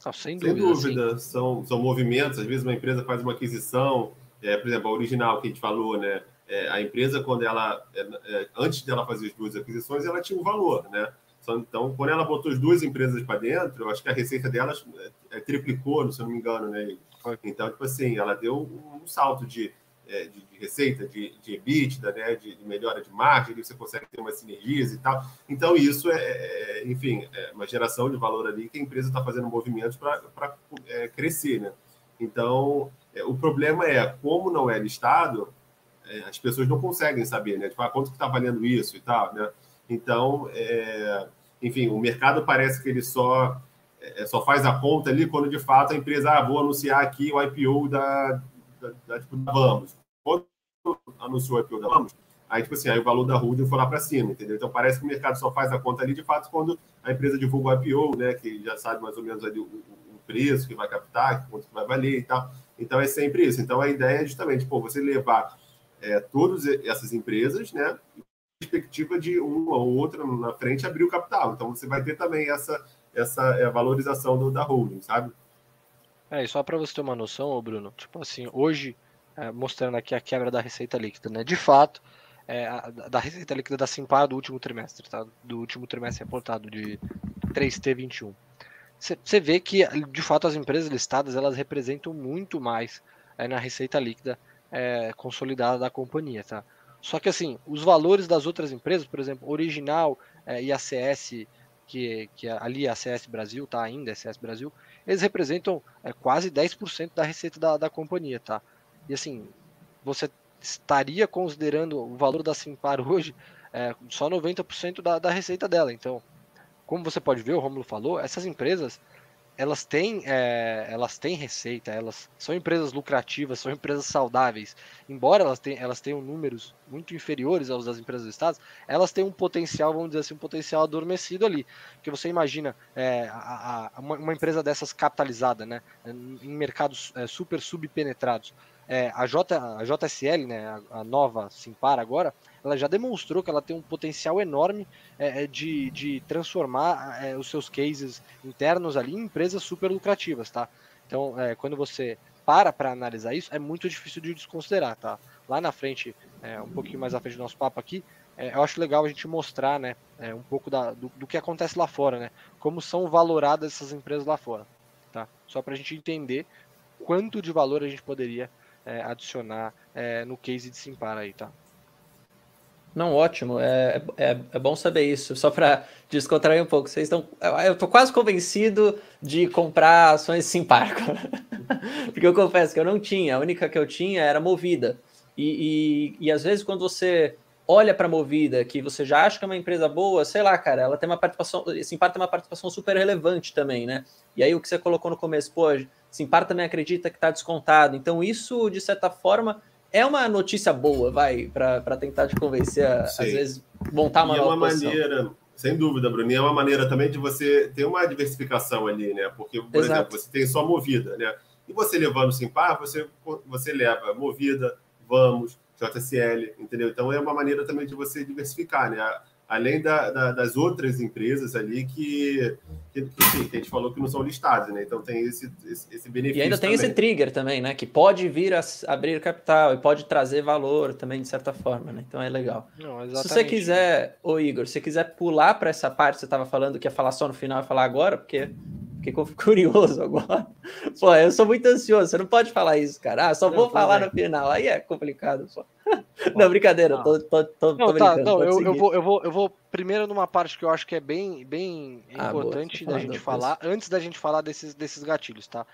Ah, sem dúvida. Sem dúvida. São, são movimentos, às vezes uma empresa faz uma aquisição, é, por exemplo, a original que a gente falou, né? É, a empresa, quando ela, é, é antes dela fazer as duas aquisições, ela tinha um valor, né? Então, quando ela botou as duas empresas para dentro, eu acho que a receita delas é, triplicou, se eu não me engano, né? Então, tipo assim, ela deu um salto de de, de, receita, de, de EBITDA, né, de, de, melhora de margem, você consegue ter uma sinergias e tal. Então, isso é, é, é enfim, é uma geração de valor ali que a empresa está fazendo movimentos para é, crescer. Né? Então, é, o problema é, como não é listado, é, as pessoas não conseguem saber, né? Tipo, ah, quanto que está valendo isso e tal, né? Então, enfim, o mercado parece que ele só só faz a conta ali quando de fato a empresa, ah, vou anunciar aqui o IPO da, da, da, tipo, da Vamos. Quando anunciou o IPO da Vamos, aí, tipo assim, aí o valor da holding foi lá para cima, entendeu? Então parece que o mercado só faz a conta ali, de fato, quando a empresa divulga o IPO, né? Que já sabe mais ou menos ali o, o preço que vai captar, quanto que vai valer e tal. Então é sempre isso. Então a ideia é justamente, pô, você levar é, todas essas empresas, né? perspectiva de uma ou outra na frente abrir o capital. Então você vai ter também essa essa é, valorização do, da holding, sabe? É, e só para você ter uma noção, Bruno, tipo assim, hoje, é, mostrando aqui a quebra da receita líquida, né? De fato, é, a, da receita líquida da Simpar do último trimestre, tá? Do último trimestre reportado, de 3T21. Você vê que, de fato, as empresas listadas, elas representam muito mais é, na receita líquida é, consolidada da companhia, tá? Só que, assim, os valores das outras empresas, por exemplo, Original é, e ACS, que, que ali a ACS Brasil, tá ainda, ACS Brasil, eles representam é, quase 10% da receita da, da companhia, tá? E assim, você estaria considerando o valor da Simpar hoje é, só 90% da, da receita dela. Então, como você pode ver, o Romulo falou, essas empresas elas têm, é, elas têm receita, elas são empresas lucrativas, são empresas saudáveis. Embora elas, tenham, elas tenham números muito inferiores aos das empresas do Estado, elas têm um potencial, vamos dizer assim, um potencial adormecido ali. Porque você imagina é, a, a, uma, empresa dessas capitalizada, né, em mercados é, super subpenetrados. É, a, J, a JSL, né, a, a nova Simpar agora, ela já demonstrou que ela tem um potencial enorme é, é, de, de transformar é, os seus cases internos ali em empresas super lucrativas, tá? Então, é, quando você para para analisar isso, é muito difícil de desconsiderar, tá? Lá na frente, é, um pouquinho mais à frente do nosso papo aqui, é, eu acho legal a gente mostrar, né, um pouco da, do, do, que acontece lá fora, né? Como são valoradas essas empresas lá fora, tá? Só para a gente entender quanto de valor a gente poderia adicionar no case de Simpar aí, tá? Não, ótimo. É, é, é bom saber isso. Só para descontrair um pouco. Vocês estão. Eu estou quase convencido de comprar ações Simparco. <laughs> Porque eu confesso que eu não tinha. A única que eu tinha era movida. E, e, e às vezes, quando você olha para Movida, que você já acha que é uma empresa boa, sei lá, cara, ela tem uma participação, Simpar tem uma participação super relevante também, né? E aí o que você colocou no começo, pô, Simpar também acredita que está descontado. Então isso, de certa forma, é uma notícia boa, vai, para tentar te convencer a, às vezes, montar uma e nova é uma posição. maneira, sem dúvida, Bruno, é uma maneira também de você ter uma diversificação ali, né? Porque, por Exato. exemplo, você tem só movida, né? E você levando Simpar, você, você leva movida, vamos, JSL, entendeu? Então é uma maneira também de você diversificar, né? Além da, da, das outras empresas ali que, que, que, que, a gente falou que não são listadas, né? Então tem esse, esse, esse benefício. E ainda tem também. esse trigger também, né? Que pode vir a abrir capital e pode trazer valor também, de certa forma, né? Então é legal. Não, se você quiser, ô Igor, se você quiser pular para essa parte que você estava falando, que ia falar só no final e falar agora, porque fiquei <laughs> curioso agora. Pô, eu sou muito ansioso, você não pode falar isso, cara. Ah, só vou falar no final. Aí é complicado, pô. <laughs> Não, brincadeira, tô, tô, tô, não, tô tá, não, eu, eu, vou, eu, vou, eu vou primeiro numa parte que eu acho que é bem, bem ah, importante boa, da gente falar, antes da gente falar desses, desses gatilhos, tá?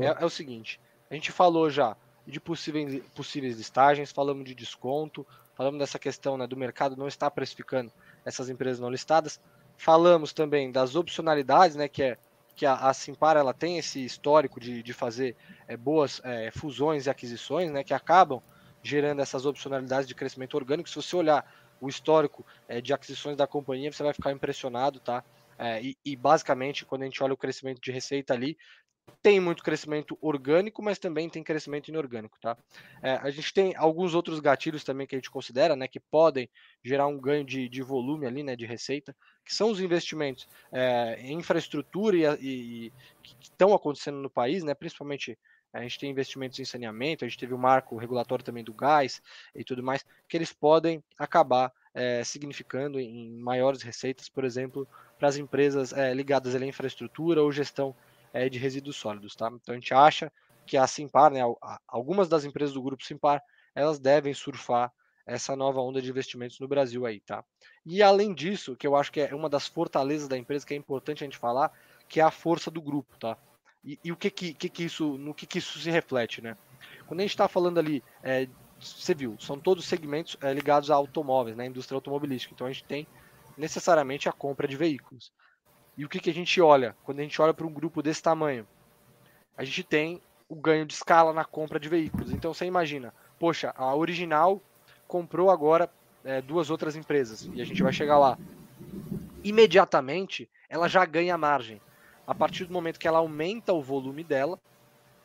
É, é, o seguinte, a gente falou já de possíveis, possíveis listagens, falamos de desconto, falamos dessa questão né, do mercado não estar precificando essas empresas não listadas, falamos também das opcionalidades, né, que é que a, a Simpar ela tem esse histórico de, de fazer é, boas é, fusões e aquisições, né, que acabam gerando essas opcionalidades de crescimento orgânico. Se você olhar o histórico é, de aquisições da companhia, você vai ficar impressionado, tá? É, e, e, basicamente, quando a gente olha o crescimento de receita ali, tem muito crescimento orgânico, mas também tem crescimento inorgânico, tá? É, a gente tem alguns outros gatilhos também que a gente considera, né, que podem gerar um ganho de, de volume ali, né, de receita, que são os investimentos é, em infraestrutura e, e, e que estão acontecendo no país, né, principalmente a gente tem investimentos em saneamento, a gente teve o marco regulatório também do gás e tudo mais, que eles podem acabar é, significando em maiores receitas, por exemplo, para as empresas é, ligadas à infraestrutura ou gestão é, de resíduos sólidos. Tá? Então a gente acha que a Simpar, né, algumas das empresas do grupo Simpar, elas devem surfar essa nova onda de investimentos no Brasil aí, tá? E além disso, que eu acho que é uma das fortalezas da empresa que é importante a gente falar, que é a força do grupo, tá? E, e o que que, que que, isso, no que que isso se reflete, né? Quando a gente está falando ali, é, você viu, são todos segmentos é, ligados a automóveis, né, indústria automobilística. Então a gente tem necessariamente a compra de veículos. E o que, que a gente olha quando a gente olha para um grupo desse tamanho? A gente tem o ganho de escala na compra de veículos. Então você imagina, poxa, a original comprou agora é, duas outras empresas e a gente vai chegar lá. Imediatamente ela já ganha margem. A partir do momento que ela aumenta o volume dela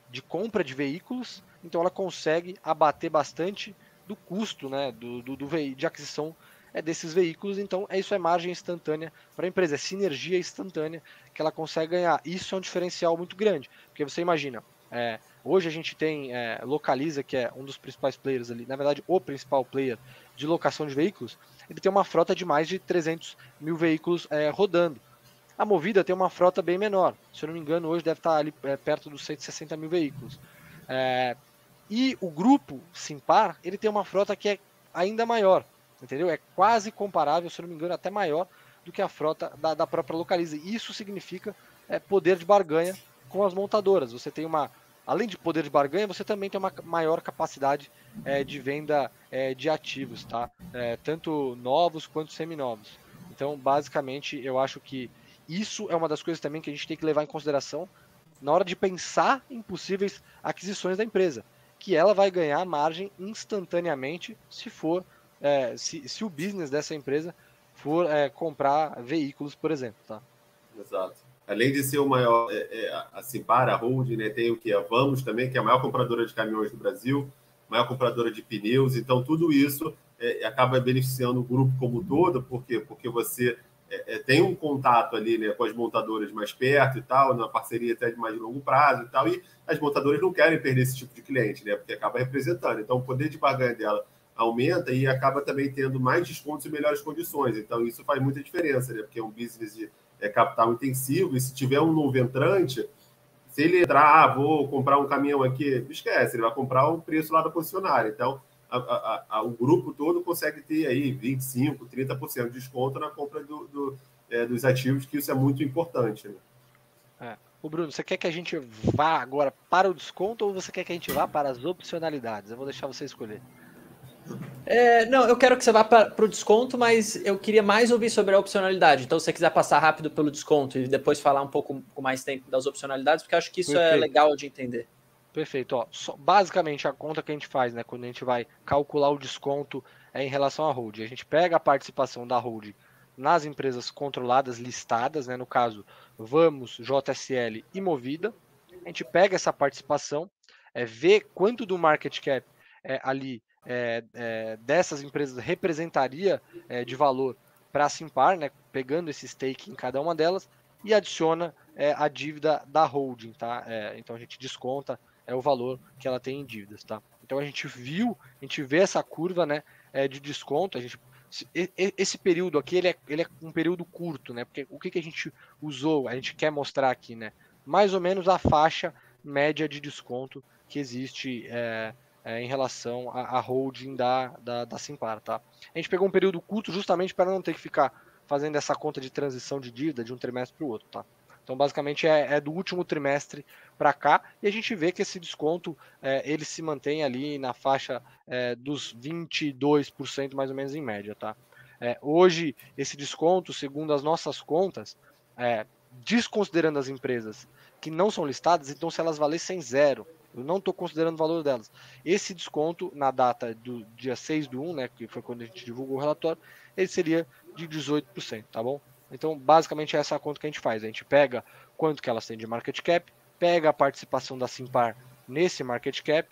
de compra de veículos, então ela consegue abater bastante do custo né, do, do, do de aquisição é desses veículos, então é isso é margem instantânea para a empresa, é sinergia instantânea que ela consegue ganhar. Isso é um diferencial muito grande, porque você imagina, É, hoje a gente tem é, Localiza, que é um dos principais players ali, na verdade, o principal player de locação de veículos, ele tem uma frota de mais de 300 mil veículos é, rodando. A Movida tem uma frota bem menor, se eu não me engano, hoje deve estar ali é, perto dos 160 mil veículos. É, e o grupo Simpar, ele tem uma frota que é ainda maior, entendeu? É quase comparável, se eu não me engano, até maior do que a frota da, da própria Localiza. Isso significa é, poder de barganha com as montadoras. Você tem uma, além de poder de barganha, você também tem uma maior capacidade é, de venda é, de ativos, tá? É, tanto novos quanto seminovos. Então, basicamente, eu acho que isso é uma das coisas também que a gente tem que levar em consideração na hora de pensar em possíveis aquisições da empresa, que ela vai ganhar margem instantaneamente se for é, se, se o business dessa empresa for é, comprar veículos, por exemplo, tá? Exato. Além de ser o maior, é, é, a Simpar, a Hold, né, tem o que? A Vamos também, que é a maior compradora de caminhões do Brasil, maior compradora de pneus. Então, tudo isso é, acaba beneficiando o grupo como todo, por quê? Porque você é, é, tem um contato ali né, com as montadoras mais perto e tal, na parceria até de mais longo prazo e tal, e as montadoras não querem perder esse tipo de cliente, né? Porque acaba representando. Então, o poder de barganha dela aumenta e acaba também tendo mais descontos e melhores condições. Então, isso faz muita diferença, né? Porque é um business de é, capital intensivo, e se tiver um novo entrante, se ele entrar, ah, vou comprar um caminhão aqui, esquece, ele vai comprar o preço lá da concessionária. Então, a, a, a, o grupo todo consegue ter aí 25%, 30% de desconto na compra do, do, é, dos ativos, que isso é muito importante. Né? É. O Bruno, você quer que a gente vá agora para o desconto ou você quer que a gente vá para as opcionalidades? Eu vou deixar você escolher. É, não, eu quero que você vá para o desconto, mas eu queria mais ouvir sobre a opcionalidade. Então, se você quiser passar rápido pelo desconto e depois falar um pouco com mais tempo das opcionalidades, porque eu acho que isso é Perfeito. é legal de entender. Perfeito. Ó, só, basicamente, a conta que a gente faz, né, quando a gente vai calcular o desconto é em relação à hold. A gente pega a participação da hold nas empresas controladas, listadas, né, no caso, Vamos, JSL e Movida. A gente pega essa participação, é, vê quanto do market cap é, ali é, é, dessas empresas representaria é, de valor para a Simpar, né, pegando esse stake em cada uma delas, e adiciona é, a dívida da holding. Tá? É, então a gente desconta é, o valor que ela tem em dívidas. Tá? Então a gente viu, a gente vê essa curva né, é, de desconto, a gente esse período aqui ele é, ele é, um período curto, né? Porque o que, que a gente usou, a gente quer mostrar aqui, né? Mais ou menos a faixa média de desconto que existe é, é, em relação à, holding da, da, da Simpar, tá? A gente pegou um período curto justamente para não ter que ficar fazendo essa conta de transição de dívida de um trimestre para o outro, tá? Então, basicamente, é, é do último trimestre para cá e a gente vê que esse desconto é, ele se mantém ali na faixa é, dos 22% mais ou menos em média, tá? É, hoje, esse desconto, segundo as nossas contas, é, desconsiderando as empresas que não são listadas, então se elas valessem zero, eu não estou considerando o valor delas. Esse desconto, na data do dia 6 do 1, né, que foi quando a gente divulgou o relatório, ele seria de 18%, tá bom? Então, basicamente, essa é a conta que a gente faz. A gente pega quanto que elas têm de market cap, pega a participação da Simpar nesse market cap,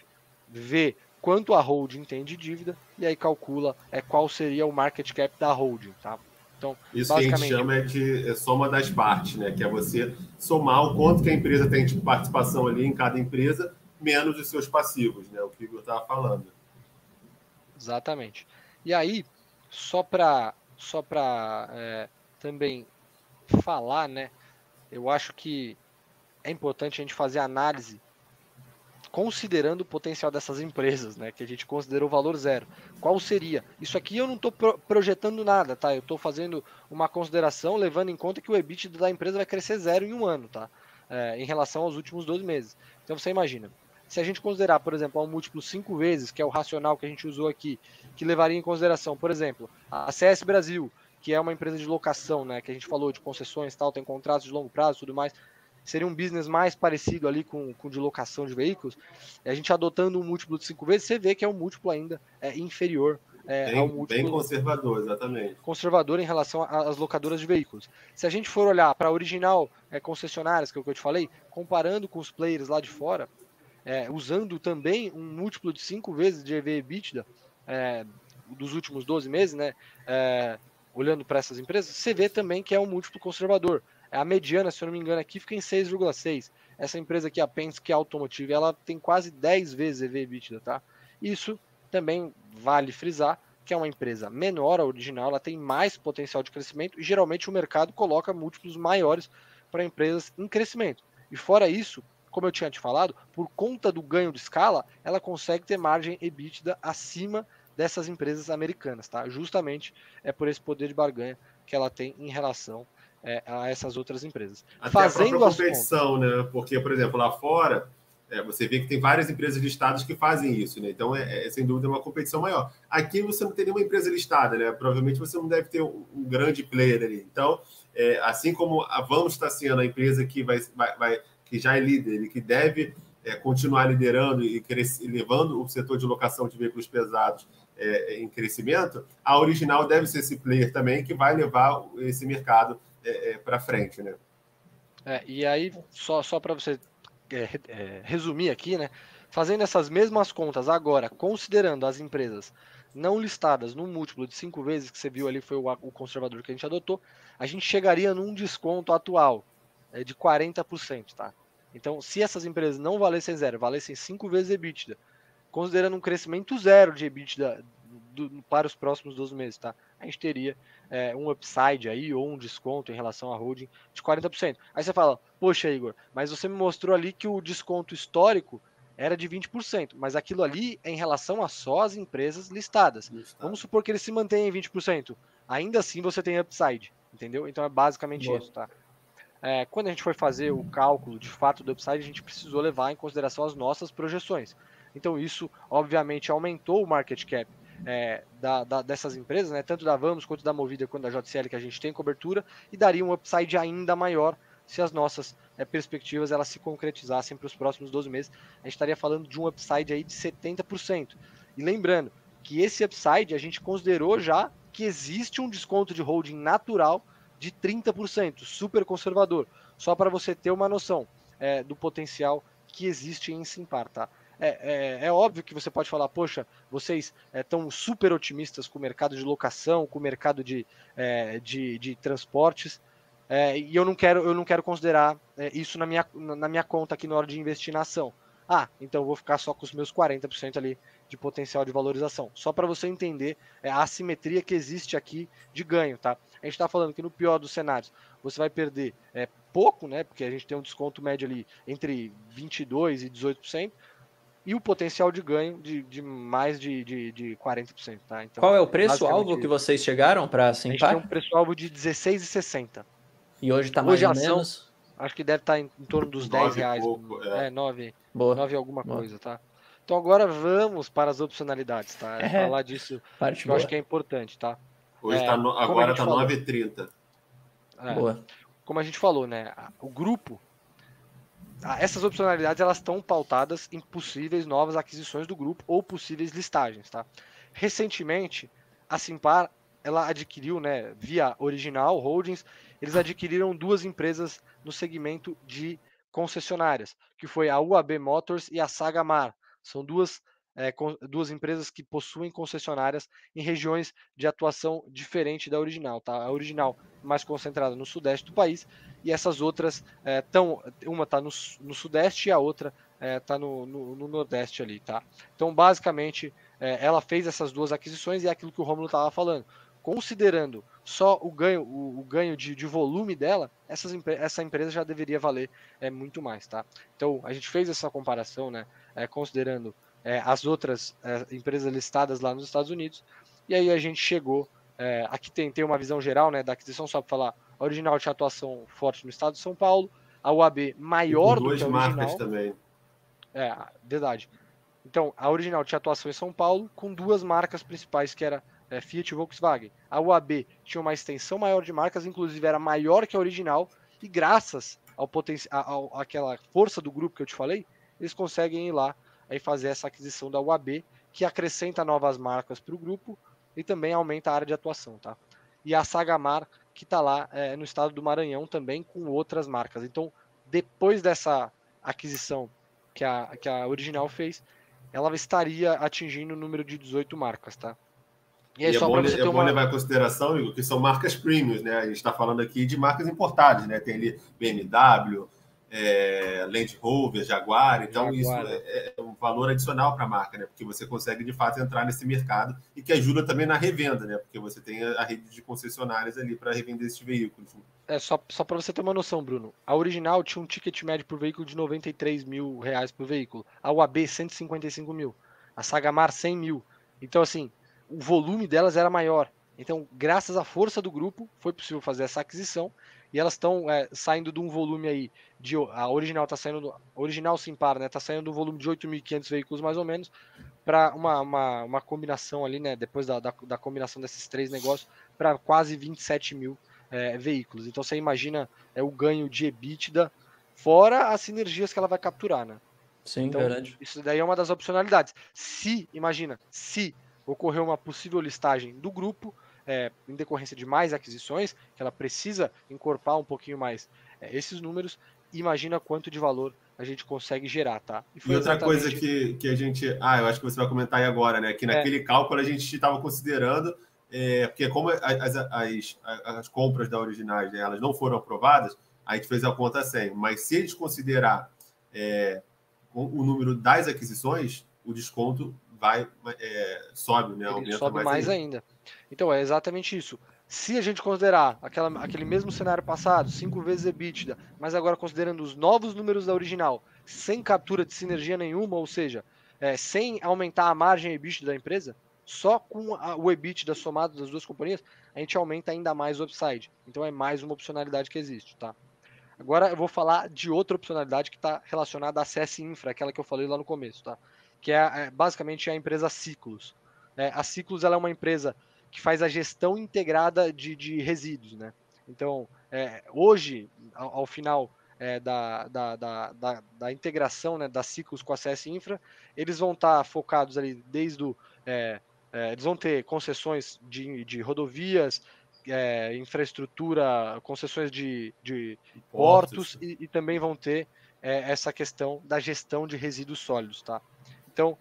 vê quanto a holding tem de dívida e aí calcula é, qual seria o market cap da holding, tá? Então, Isso basicamente... que a gente chama é de é soma das partes, né? Que é você somar o quanto que a empresa tem de participação ali em cada empresa menos os seus passivos, né? O que Igor estava falando. Exatamente. E aí, só para só para é, também falar, né? Eu acho que é importante a gente fazer análise considerando o potencial dessas empresas, né? Que a gente considerou o valor zero. Qual seria? Isso aqui eu não estou pro projetando nada, tá? Eu estou fazendo uma consideração levando em conta que o EBITDA da empresa vai crescer zero em um ano, tá? É, em relação aos últimos 12 meses. Então você imagina, se a gente considerar, por exemplo, um múltiplo cinco vezes, que é o racional que a gente usou aqui, que levaria em consideração, por exemplo, a CS Brasil, que é uma empresa de locação, né, que a gente falou de concessões tal, tem contratos de longo prazo tudo mais, seria um business mais parecido ali com, com de locação de veículos, a gente adotando um múltiplo de cinco vezes, você vê que é um múltiplo ainda é, inferior é, bem, múltiplo. Bem conservador, exatamente. Conservador em relação às locadoras de veículos. Se a gente for olhar para a original é, concessionárias, que é o que eu te falei, comparando com os players lá de fora, é, usando também um múltiplo de 5 vezes de EV EBITDA é, dos últimos 12 meses, né, é, olhando para essas empresas, você vê também que é um múltiplo conservador. A mediana, se eu não me engano, aqui fica em 6,6. Essa empresa aqui, a Penske Automotive, ela tem quase 10 vezes EV EBITDA, tá? Isso também vale frisar que é uma empresa menor a original, ela tem mais potencial de crescimento e geralmente o mercado coloca múltiplos maiores para empresas em crescimento. E fora isso, como eu tinha te falado, por conta do ganho de escala, ela consegue ter margem EBITDA acima dessas empresas americanas, tá? Justamente é por esse poder de barganha que ela tem em relação é, a essas outras empresas. Até Fazendo a competição, né? Porque, por exemplo, lá fora, é, você vê que tem várias empresas listadas que fazem isso, né? Então, é, é, sem dúvida uma competição maior. Aqui você não tem nenhuma empresa listada, né? Provavelmente você não deve ter um, um grande player ali. Então, é, assim como a Vamos está sendo a empresa que vai, vai, vai que já é líder que deve é, continuar liderando e crescer, levando o setor de locação de veículos pesados é, em crescimento, a original deve ser esse player também que vai levar esse mercado é, é para frente, né? É, e aí, só, só para você é, resumir aqui, né? Fazendo essas mesmas contas agora, considerando as empresas não listadas num múltiplo de cinco vezes, que você viu ali foi o, o conservador que a gente adotou, a gente chegaria num desconto atual é, de 40%, tá? Então, se essas empresas não valessem zero, valessem cinco vezes EBITDA, considerando um crescimento zero de EBITDA do, para os próximos 12 meses, tá? A gente teria é, um upside aí ou um desconto em relação à holding de 40%. Aí você fala, poxa, Igor, mas você me mostrou ali que o desconto histórico era de 20%, mas aquilo ali é em relação a só as empresas listadas. Listado. Vamos supor que ele se mantenha em 20%. Ainda assim você tem upside, entendeu? Então é basicamente Boa. isso, tá? É, quando a gente foi fazer o cálculo de fato do upside, a gente precisou levar em consideração as nossas projeções. Então isso, obviamente, aumentou o market cap é, da, da, dessas empresas, né, tanto da Vamos quanto da Movida quanto da JCL que a gente tem cobertura e daria um upside ainda maior se as nossas é, perspectivas elas se concretizassem para os próximos 12 meses. A gente estaria falando de um upside aí de 70%. E lembrando que esse upside a gente considerou já que existe um desconto de holding natural de 30%, super conservador, só para você ter uma noção é, do potencial que existe em Simpar, tá? É, é, é, óbvio que você pode falar, poxa, vocês estão é, super otimistas com o mercado de locação, com o mercado de, é, de, de, transportes, é, e eu não quero, eu não quero considerar isso na minha, na minha conta aqui na hora de investir na ação. Ah, então eu vou ficar só com os meus 40% ali de potencial de valorização. Só para você entender a assimetria que existe aqui de ganho, tá? A gente está falando que no pior dos cenários você vai perder é, pouco, né? Porque a gente tem um desconto médio ali entre 22% e 18%, e o potencial de ganho de, de mais de, de, de 40%. Tá? Então, Qual é o preço-alvo que vocês chegaram para Simpar? A gente tem um preço-alvo de R$16,60. E hoje está mais hoje ou menos? Acho que deve estar tá em, em torno dos 10 reais. Pouco, é. é, 9, Boa. 9 alguma boa. coisa, tá? Então agora vamos para as opcionalidades, tá? É. Falar disso Parte boa. eu acho que é importante, tá? Hoje é, tá no, agora está 9,30. É, boa. Como a gente falou, né? O grupo essas opcionalidades elas estão pautadas em possíveis novas aquisições do grupo ou possíveis listagens, tá? Recentemente, a Simpar ela adquiriu, né, via Original Holdings, eles adquiriram duas empresas no segmento de concessionárias, que foi a UAB Motors e a Sagamar. São duas é, duas empresas que possuem concessionárias em regiões de atuação diferente da original. Tá? A original mais concentrada no sudeste do país e essas outras. É, uma está no, no, sudeste e a outra está é, no, no, no, nordeste ali. Tá? Então, basicamente, ela fez essas duas aquisições e é aquilo que o Romulo estava falando. Considerando só o ganho, o, o ganho de, de, volume dela, essas, essa empresa já deveria valer é, muito mais. Tá? Então, a gente fez essa comparação, né, considerando é, as outras é, empresas listadas lá nos Estados Unidos. E aí a gente chegou. É, aqui tem, tem uma visão geral né, da aquisição, só para falar. A original tinha atuação forte no estado de São Paulo. A UAB maior do que a original. marcas também. É, verdade. Então, a original tinha atuação em São Paulo com duas marcas principais, que era é, Fiat e Volkswagen. A UAB tinha uma extensão maior de marcas, inclusive era maior que a original, e graças ao potencial, àquela força do grupo que eu te falei, eles conseguem ir lá aí fazer essa aquisição da UAB, que acrescenta novas marcas para o grupo e também aumenta a área de atuação, tá? E a Sagamar, que está lá é, no estado do Maranhão também com outras marcas. Então, depois dessa aquisição que a, que a original fez, ela estaria atingindo o número de 18 marcas, tá? E, aí, e é bom, é bom uma... levar em consideração, Igor, que são marcas premiums, né? A gente está falando aqui de marcas importadas, né? Tem ali BMW, é, Land Rover, Jaguar, então Jaguar. isso é, é, um valor adicional para a marca, né? Porque você consegue de fato entrar nesse mercado e que ajuda também na revenda, né? Porque você tem a, rede de concessionárias ali para revender esses veículos. É só, só para você ter uma noção, Bruno. A original tinha um ticket médio por veículo de 93 mil reais por veículo. A UAB 155 mil. A Sagamar 100 mil. Então assim, o volume delas era maior. Então, graças à força do grupo, foi possível fazer essa aquisição e elas estão é, saindo de um volume aí de a original está saindo do, original Simpar, né, tá saindo do volume de 8.500 veículos mais ou menos para uma, uma, uma, combinação ali, né, depois da, da, da combinação desses três negócios para quase 27 mil é, veículos. Então você imagina é o ganho de EBITDA fora as sinergias que ela vai capturar, né? Sim, então, verdade. Isso daí é uma das opcionalidades. Se, imagina, se ocorrer uma possível listagem do grupo, é, em decorrência de mais aquisições, que ela precisa encorpar um pouquinho mais é, esses números, imagina quanto de valor a gente consegue gerar, tá? E, e outra exatamente... coisa que, que a gente. Ah, eu acho que você vai comentar aí agora, né? Que é. naquele é. cálculo a gente estava considerando, é, porque como as, as, as, compras da originais né, elas não foram aprovadas, a gente fez a conta 100. Mas se a gente considerar é, o, o número das aquisições, o desconto vai é, sobe, né? Aumenta sobe mais, mais ainda. ainda. Então é exatamente isso. Se a gente considerar aquela, aquele mesmo cenário passado, cinco vezes EBITDA, mas agora considerando os novos números da original, sem captura de sinergia nenhuma, ou seja, é, sem aumentar a margem EBITDA da empresa, só com a, o EBITDA somado das duas companhias, a gente aumenta ainda mais o upside. Então é mais uma opcionalidade que existe, tá? Agora eu vou falar de outra opcionalidade que está relacionada à CS Infra, aquela que eu falei lá no começo, tá? que é, é basicamente a empresa Ciclos. É, a Ciclos ela é uma empresa que faz a gestão integrada de, de resíduos. Né? Então, é, hoje, ao, ao final é, da, da, da, da, integração né, da Ciclos com a CS Infra, eles vão estar tá focados ali desde o. É, é, eles vão ter concessões de, de rodovias, é, infraestrutura, concessões de, de portos, portos e, e, também vão ter é, essa questão da gestão de resíduos sólidos, tá? Então,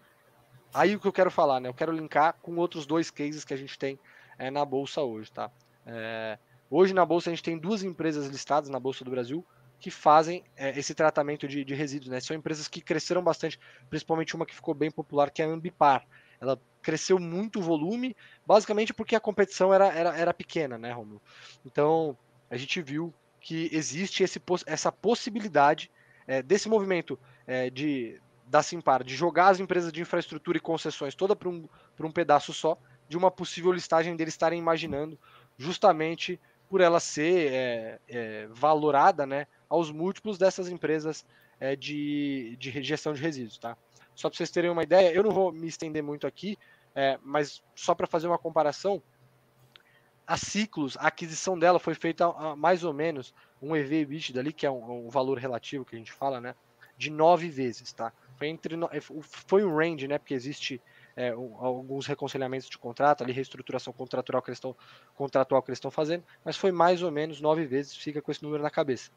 aí o que eu quero falar, né? Eu quero linkar com outros dois cases que a gente tem é, na Bolsa hoje, tá? É, hoje na Bolsa a gente tem duas empresas listadas na Bolsa do Brasil que fazem é, esse tratamento de, de, resíduos, né? São empresas que cresceram bastante, principalmente uma que ficou bem popular, que é a Ambipar. Ela cresceu muito o volume, basicamente porque a competição era, era, era pequena, né, Romulo? Então, a gente viu que existe esse, essa possibilidade é, desse movimento é, de da Simpar de jogar as empresas de infraestrutura e concessões toda para um, um pedaço só, de uma possível listagem deles estarem imaginando, justamente por ela ser é, é, valorada né, aos múltiplos dessas empresas é, de, de gestão de resíduos. Tá? Só para vocês terem uma ideia, eu não vou me estender muito aqui, é, mas só para fazer uma comparação, a Ciclos, a aquisição dela foi feita a, mais ou menos um EV EBITDA ali, que é um, um valor relativo que a gente fala, né? De nove vezes, tá? Foi, entre, é, foi um range, né? Porque existe é, alguns reconciliamentos de contrato, ali reestruturação contratual que eles estão contratual que eles estão fazendo, mas foi mais ou menos nove vezes, fica com esse número na cabeça.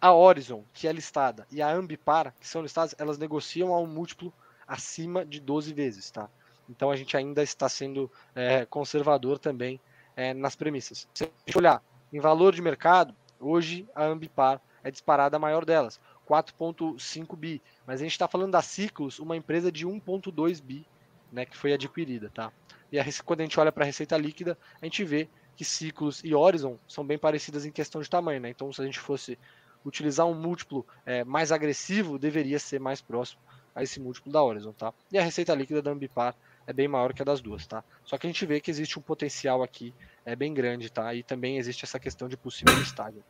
A Horizon, que é listada, e a Ambipar, que são listadas, elas negociam a um múltiplo acima de 12 vezes, tá? Então a gente ainda está sendo é, conservador também é, nas premissas. Se a gente olhar em valor de mercado, hoje a Ambipar é disparada a maior delas. 4,5 bi. Mas a gente está falando da Ciclos, uma empresa de 1,2 bi, né, que foi adquirida, tá? E a, quando a gente olha para a receita líquida, a gente vê que Ciclos e Horizon são bem parecidas em questão de tamanho, né? Então, se a gente fosse utilizar um múltiplo é, mais agressivo, deveria ser mais próximo a esse múltiplo da Horizon, tá? E a receita líquida da Ambipar é bem maior que a das duas, tá? Só que a gente vê que existe um potencial aqui é bem grande, tá? E também existe essa questão de possível estágio.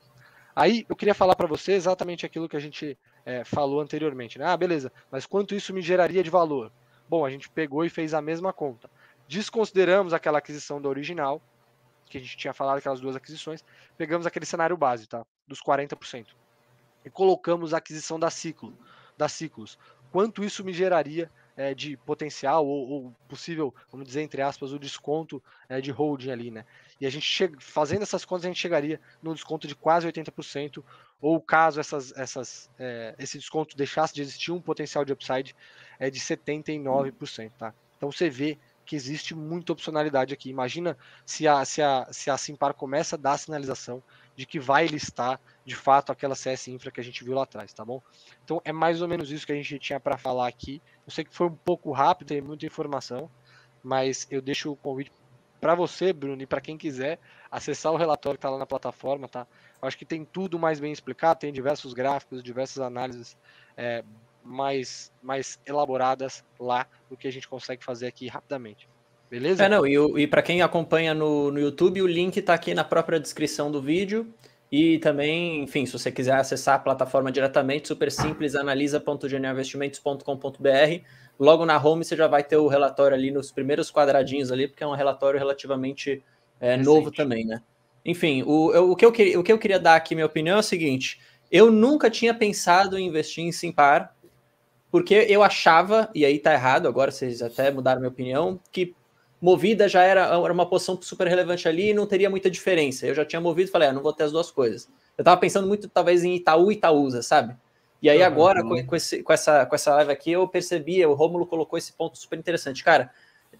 Aí eu queria falar para você exatamente aquilo que a gente é, falou anteriormente. Né? Ah, beleza, mas quanto isso me geraria de valor? Bom, a gente pegou e fez a mesma conta. Desconsideramos aquela aquisição da original, que a gente tinha falado, aquelas duas aquisições, pegamos aquele cenário base, tá? Dos 40%. E colocamos a aquisição da ciclo, da ciclos. Quanto isso me geraria é, de potencial ou, ou, possível, vamos dizer, entre aspas, o desconto é, de holding ali, né? E a gente chega, fazendo essas contas, a gente chegaria num desconto de quase 80%, ou caso essas, essas, é, esse desconto deixasse de existir, um potencial de upside é de 79%, tá? Então você vê que existe muita opcionalidade aqui. Imagina se a, se a, se a Simpar começa a dar a sinalização de que vai listar de fato aquela CS Infra que a gente viu lá atrás, tá bom? Então é mais ou menos isso que a gente tinha para falar aqui. Eu sei que foi um pouco rápido, tem muita informação, mas eu deixo o convite para você, Bruno, e para quem quiser acessar o relatório que está lá na plataforma, tá? Eu acho que tem tudo mais bem explicado, tem diversos gráficos, diversas análises é, mais, mais elaboradas lá do que a gente consegue fazer aqui rapidamente. Beleza? É, não, e, e para quem acompanha no, no YouTube, o link está aqui na própria descrição do vídeo. E também, enfim, se você quiser acessar a plataforma diretamente, super simples, analisa.genialinvestimentos.com.br. Logo na home você já vai ter o relatório ali nos primeiros quadradinhos ali, porque é um relatório relativamente é, novo também, né? Enfim, o, eu, o, que eu, o que eu queria dar aqui, minha opinião, é o seguinte: eu nunca tinha pensado em investir em Simpar, porque eu achava, e aí tá errado, agora vocês até mudaram minha opinião, que movida já era, era uma posição super relevante ali e não teria muita diferença. Eu já tinha movido e falei, ah, não vou ter as duas coisas. Eu tava pensando muito, talvez, em Itaú e Itaúsa, sabe? E aí, agora, com, com, esse, com, essa, com essa live aqui, eu percebi, o Rômulo colocou esse ponto super interessante. Cara,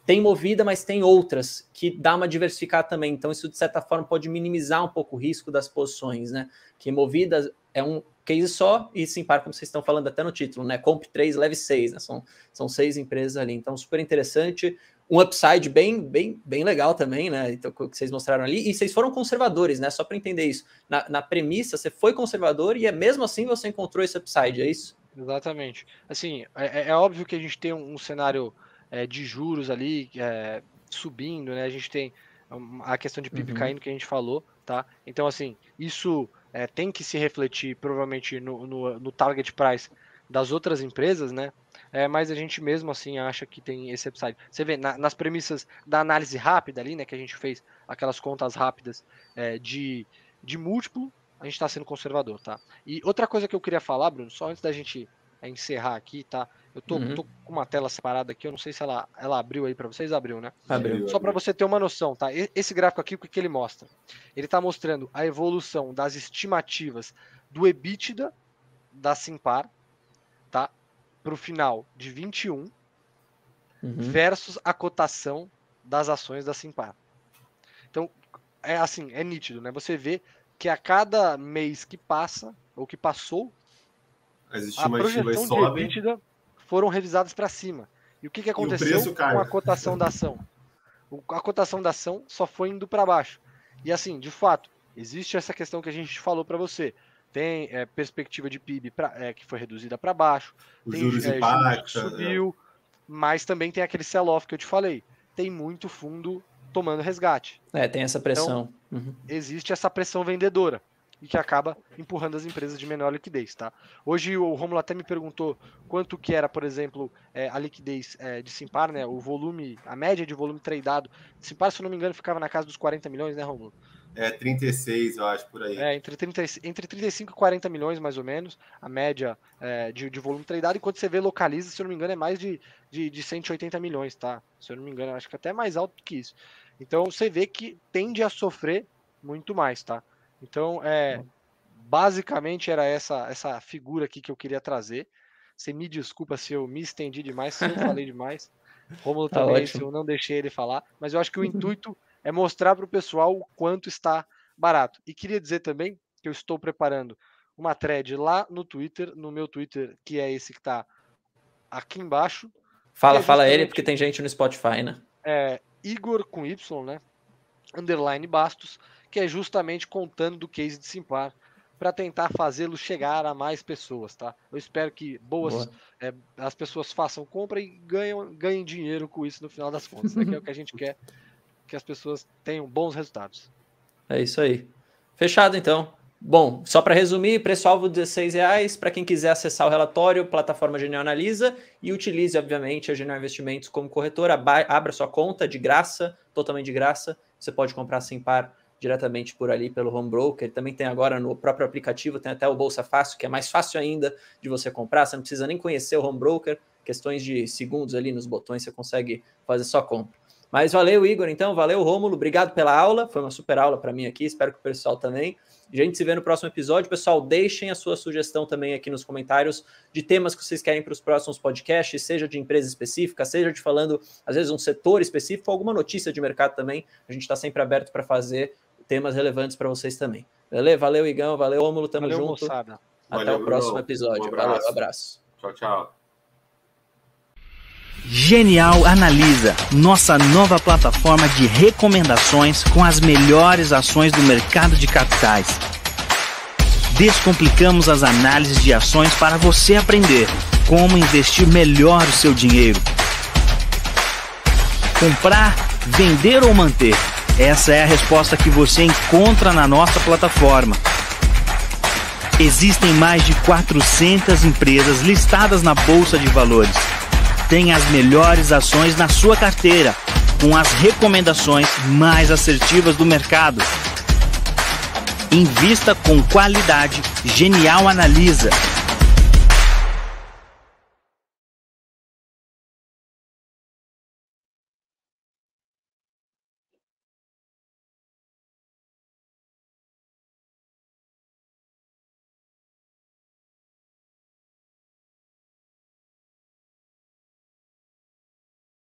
tem movida, mas tem outras que dá uma diversificada também. Então, isso, de certa forma, pode minimizar um pouco o risco das posições, né? Que movida é um case só e sim, para como vocês estão falando até no título, né? Comp 3, leve 6, né? São, são seis empresas ali. Então, super interessante um upside bem, bem, bem legal também, né? Então, que vocês mostraram ali. E vocês foram conservadores, né? Só para entender isso. Na, na, premissa, você foi conservador e é mesmo assim você encontrou esse upside, é isso? Exatamente. Assim, é, é, é óbvio que a gente tem um, um cenário é, de juros ali é, subindo, né? A gente tem a questão de PIB uhum. caindo que a gente falou, tá? Então, assim, isso é, tem que se refletir provavelmente no, no, no target price das outras empresas, né? É, mas a gente mesmo assim acha que tem esse upside. Você vê, na, nas premissas da análise rápida ali, né, que a gente fez aquelas contas rápidas é, de, de múltiplo, a gente está sendo conservador, tá? E outra coisa que eu queria falar, Bruno, só antes da gente é, encerrar aqui, tá? Eu tô, uhum. tô, com uma tela separada aqui, eu não sei se ela, ela abriu aí para vocês, abriu, né? Abriu. Só para você ter uma noção, tá? Esse gráfico aqui, o que, que ele mostra? Ele está mostrando a evolução das estimativas do EBITDA da Simpar? Para o final de 21 uhum. versus a cotação das ações da Simpar. Então, é assim, é nítido, né? Você vê que a cada mês que passa, ou que passou, As a projeção de EBITDA foram revisadas para cima. E o que, que aconteceu com a cotação da ação? A cotação da ação só foi indo para baixo. E assim, de fato, existe essa questão que a gente falou para você tem é, perspectiva de PIB pra, é, que foi reduzida para baixo, Os tem juros, é, impacta, juros que subiu, mas também tem aquele sell-off que eu te falei. Tem muito fundo tomando resgate. É, tem essa pressão. Então, uhum. Existe essa pressão vendedora e que acaba empurrando as empresas de menor liquidez, tá? Hoje o Romulo até me perguntou quanto que era, por exemplo, é, a liquidez é, de Simpar, né? O volume, a média de volume tradeado. Simpar, se eu não me engano, ficava na casa dos 40 milhões, né, Romulo? É 36, eu acho, por aí. É, entre, 30, entre 35 e 40 milhões, mais ou menos, a média é, de, de volume tradeado. Enquanto você vê localiza, se eu não me engano, é mais de, de, de 180 milhões, tá? Se eu não me engano, acho que até mais alto que isso. Então você vê que tende a sofrer muito mais, tá? Então, é, basicamente era essa, essa figura aqui que eu queria trazer. Você me desculpa se eu me estendi demais, se eu falei <laughs> demais. Romulo tá também, ótimo. se eu não deixei ele falar. Mas eu acho que o intuito <laughs> é mostrar para o pessoal o quanto está barato. E queria dizer também que eu estou preparando uma thread lá no Twitter, no meu Twitter, que é esse que está aqui embaixo. Fala, é fala ele, porque tem gente no Spotify, né? É Igor com Y, né? Underline Bastos, que é justamente contando do case de Simpar para tentar fazê-lo chegar a mais pessoas, tá? Eu espero que boas Boa. é, as pessoas façam compra e ganhem, ganhem dinheiro com isso no final das contas, né? que é o que a gente <laughs> quer que as pessoas tenham bons resultados. É isso aí. Fechado então. Bom, só para resumir, preço-alvo de R$16,00 para quem quiser acessar o relatório, plataforma Genial Analisa e utilize, obviamente, a Genial Investimentos como corretora. Abra sua conta de graça, totalmente de graça. Você pode comprar sem par diretamente por ali pelo home broker. Também tem agora no próprio aplicativo, tem até o Bolsa Fácil, que é mais fácil ainda de você comprar. Você não precisa nem conhecer o home broker, questões de segundos ali nos botões você consegue fazer só compra. Mas valeu, Igor, então, valeu, Rômulo, obrigado pela aula, foi uma super aula para mim aqui, espero que o pessoal também. A gente se vê no próximo episódio. Pessoal, deixem a sua sugestão também aqui nos comentários de temas que vocês querem para os próximos podcasts, seja de empresa específica, seja de falando, às vezes, um setor específico, alguma notícia de mercado também. A gente está sempre aberto para fazer temas relevantes para vocês também. Beleza? Valeu, Igão. Valeu, Rômulo. Tamo Valeu, junto. moçada. Até Valeu, o próximo episódio. Um abraço. Valeu, abraço. Tchau, tchau. Genial Analisa, nossa nova plataforma de recomendações com as melhores ações do mercado de capitais. Descomplicamos as análises de ações para você aprender como investir melhor o seu dinheiro. Comprar, vender ou manter? Essa é a resposta que você encontra na nossa plataforma. Existem mais de 400 empresas listadas na Bolsa de Valores. Tem as melhores ações na sua carteira, com as recomendações mais assertivas do mercado. Invista com qualidade. Genial Analisa.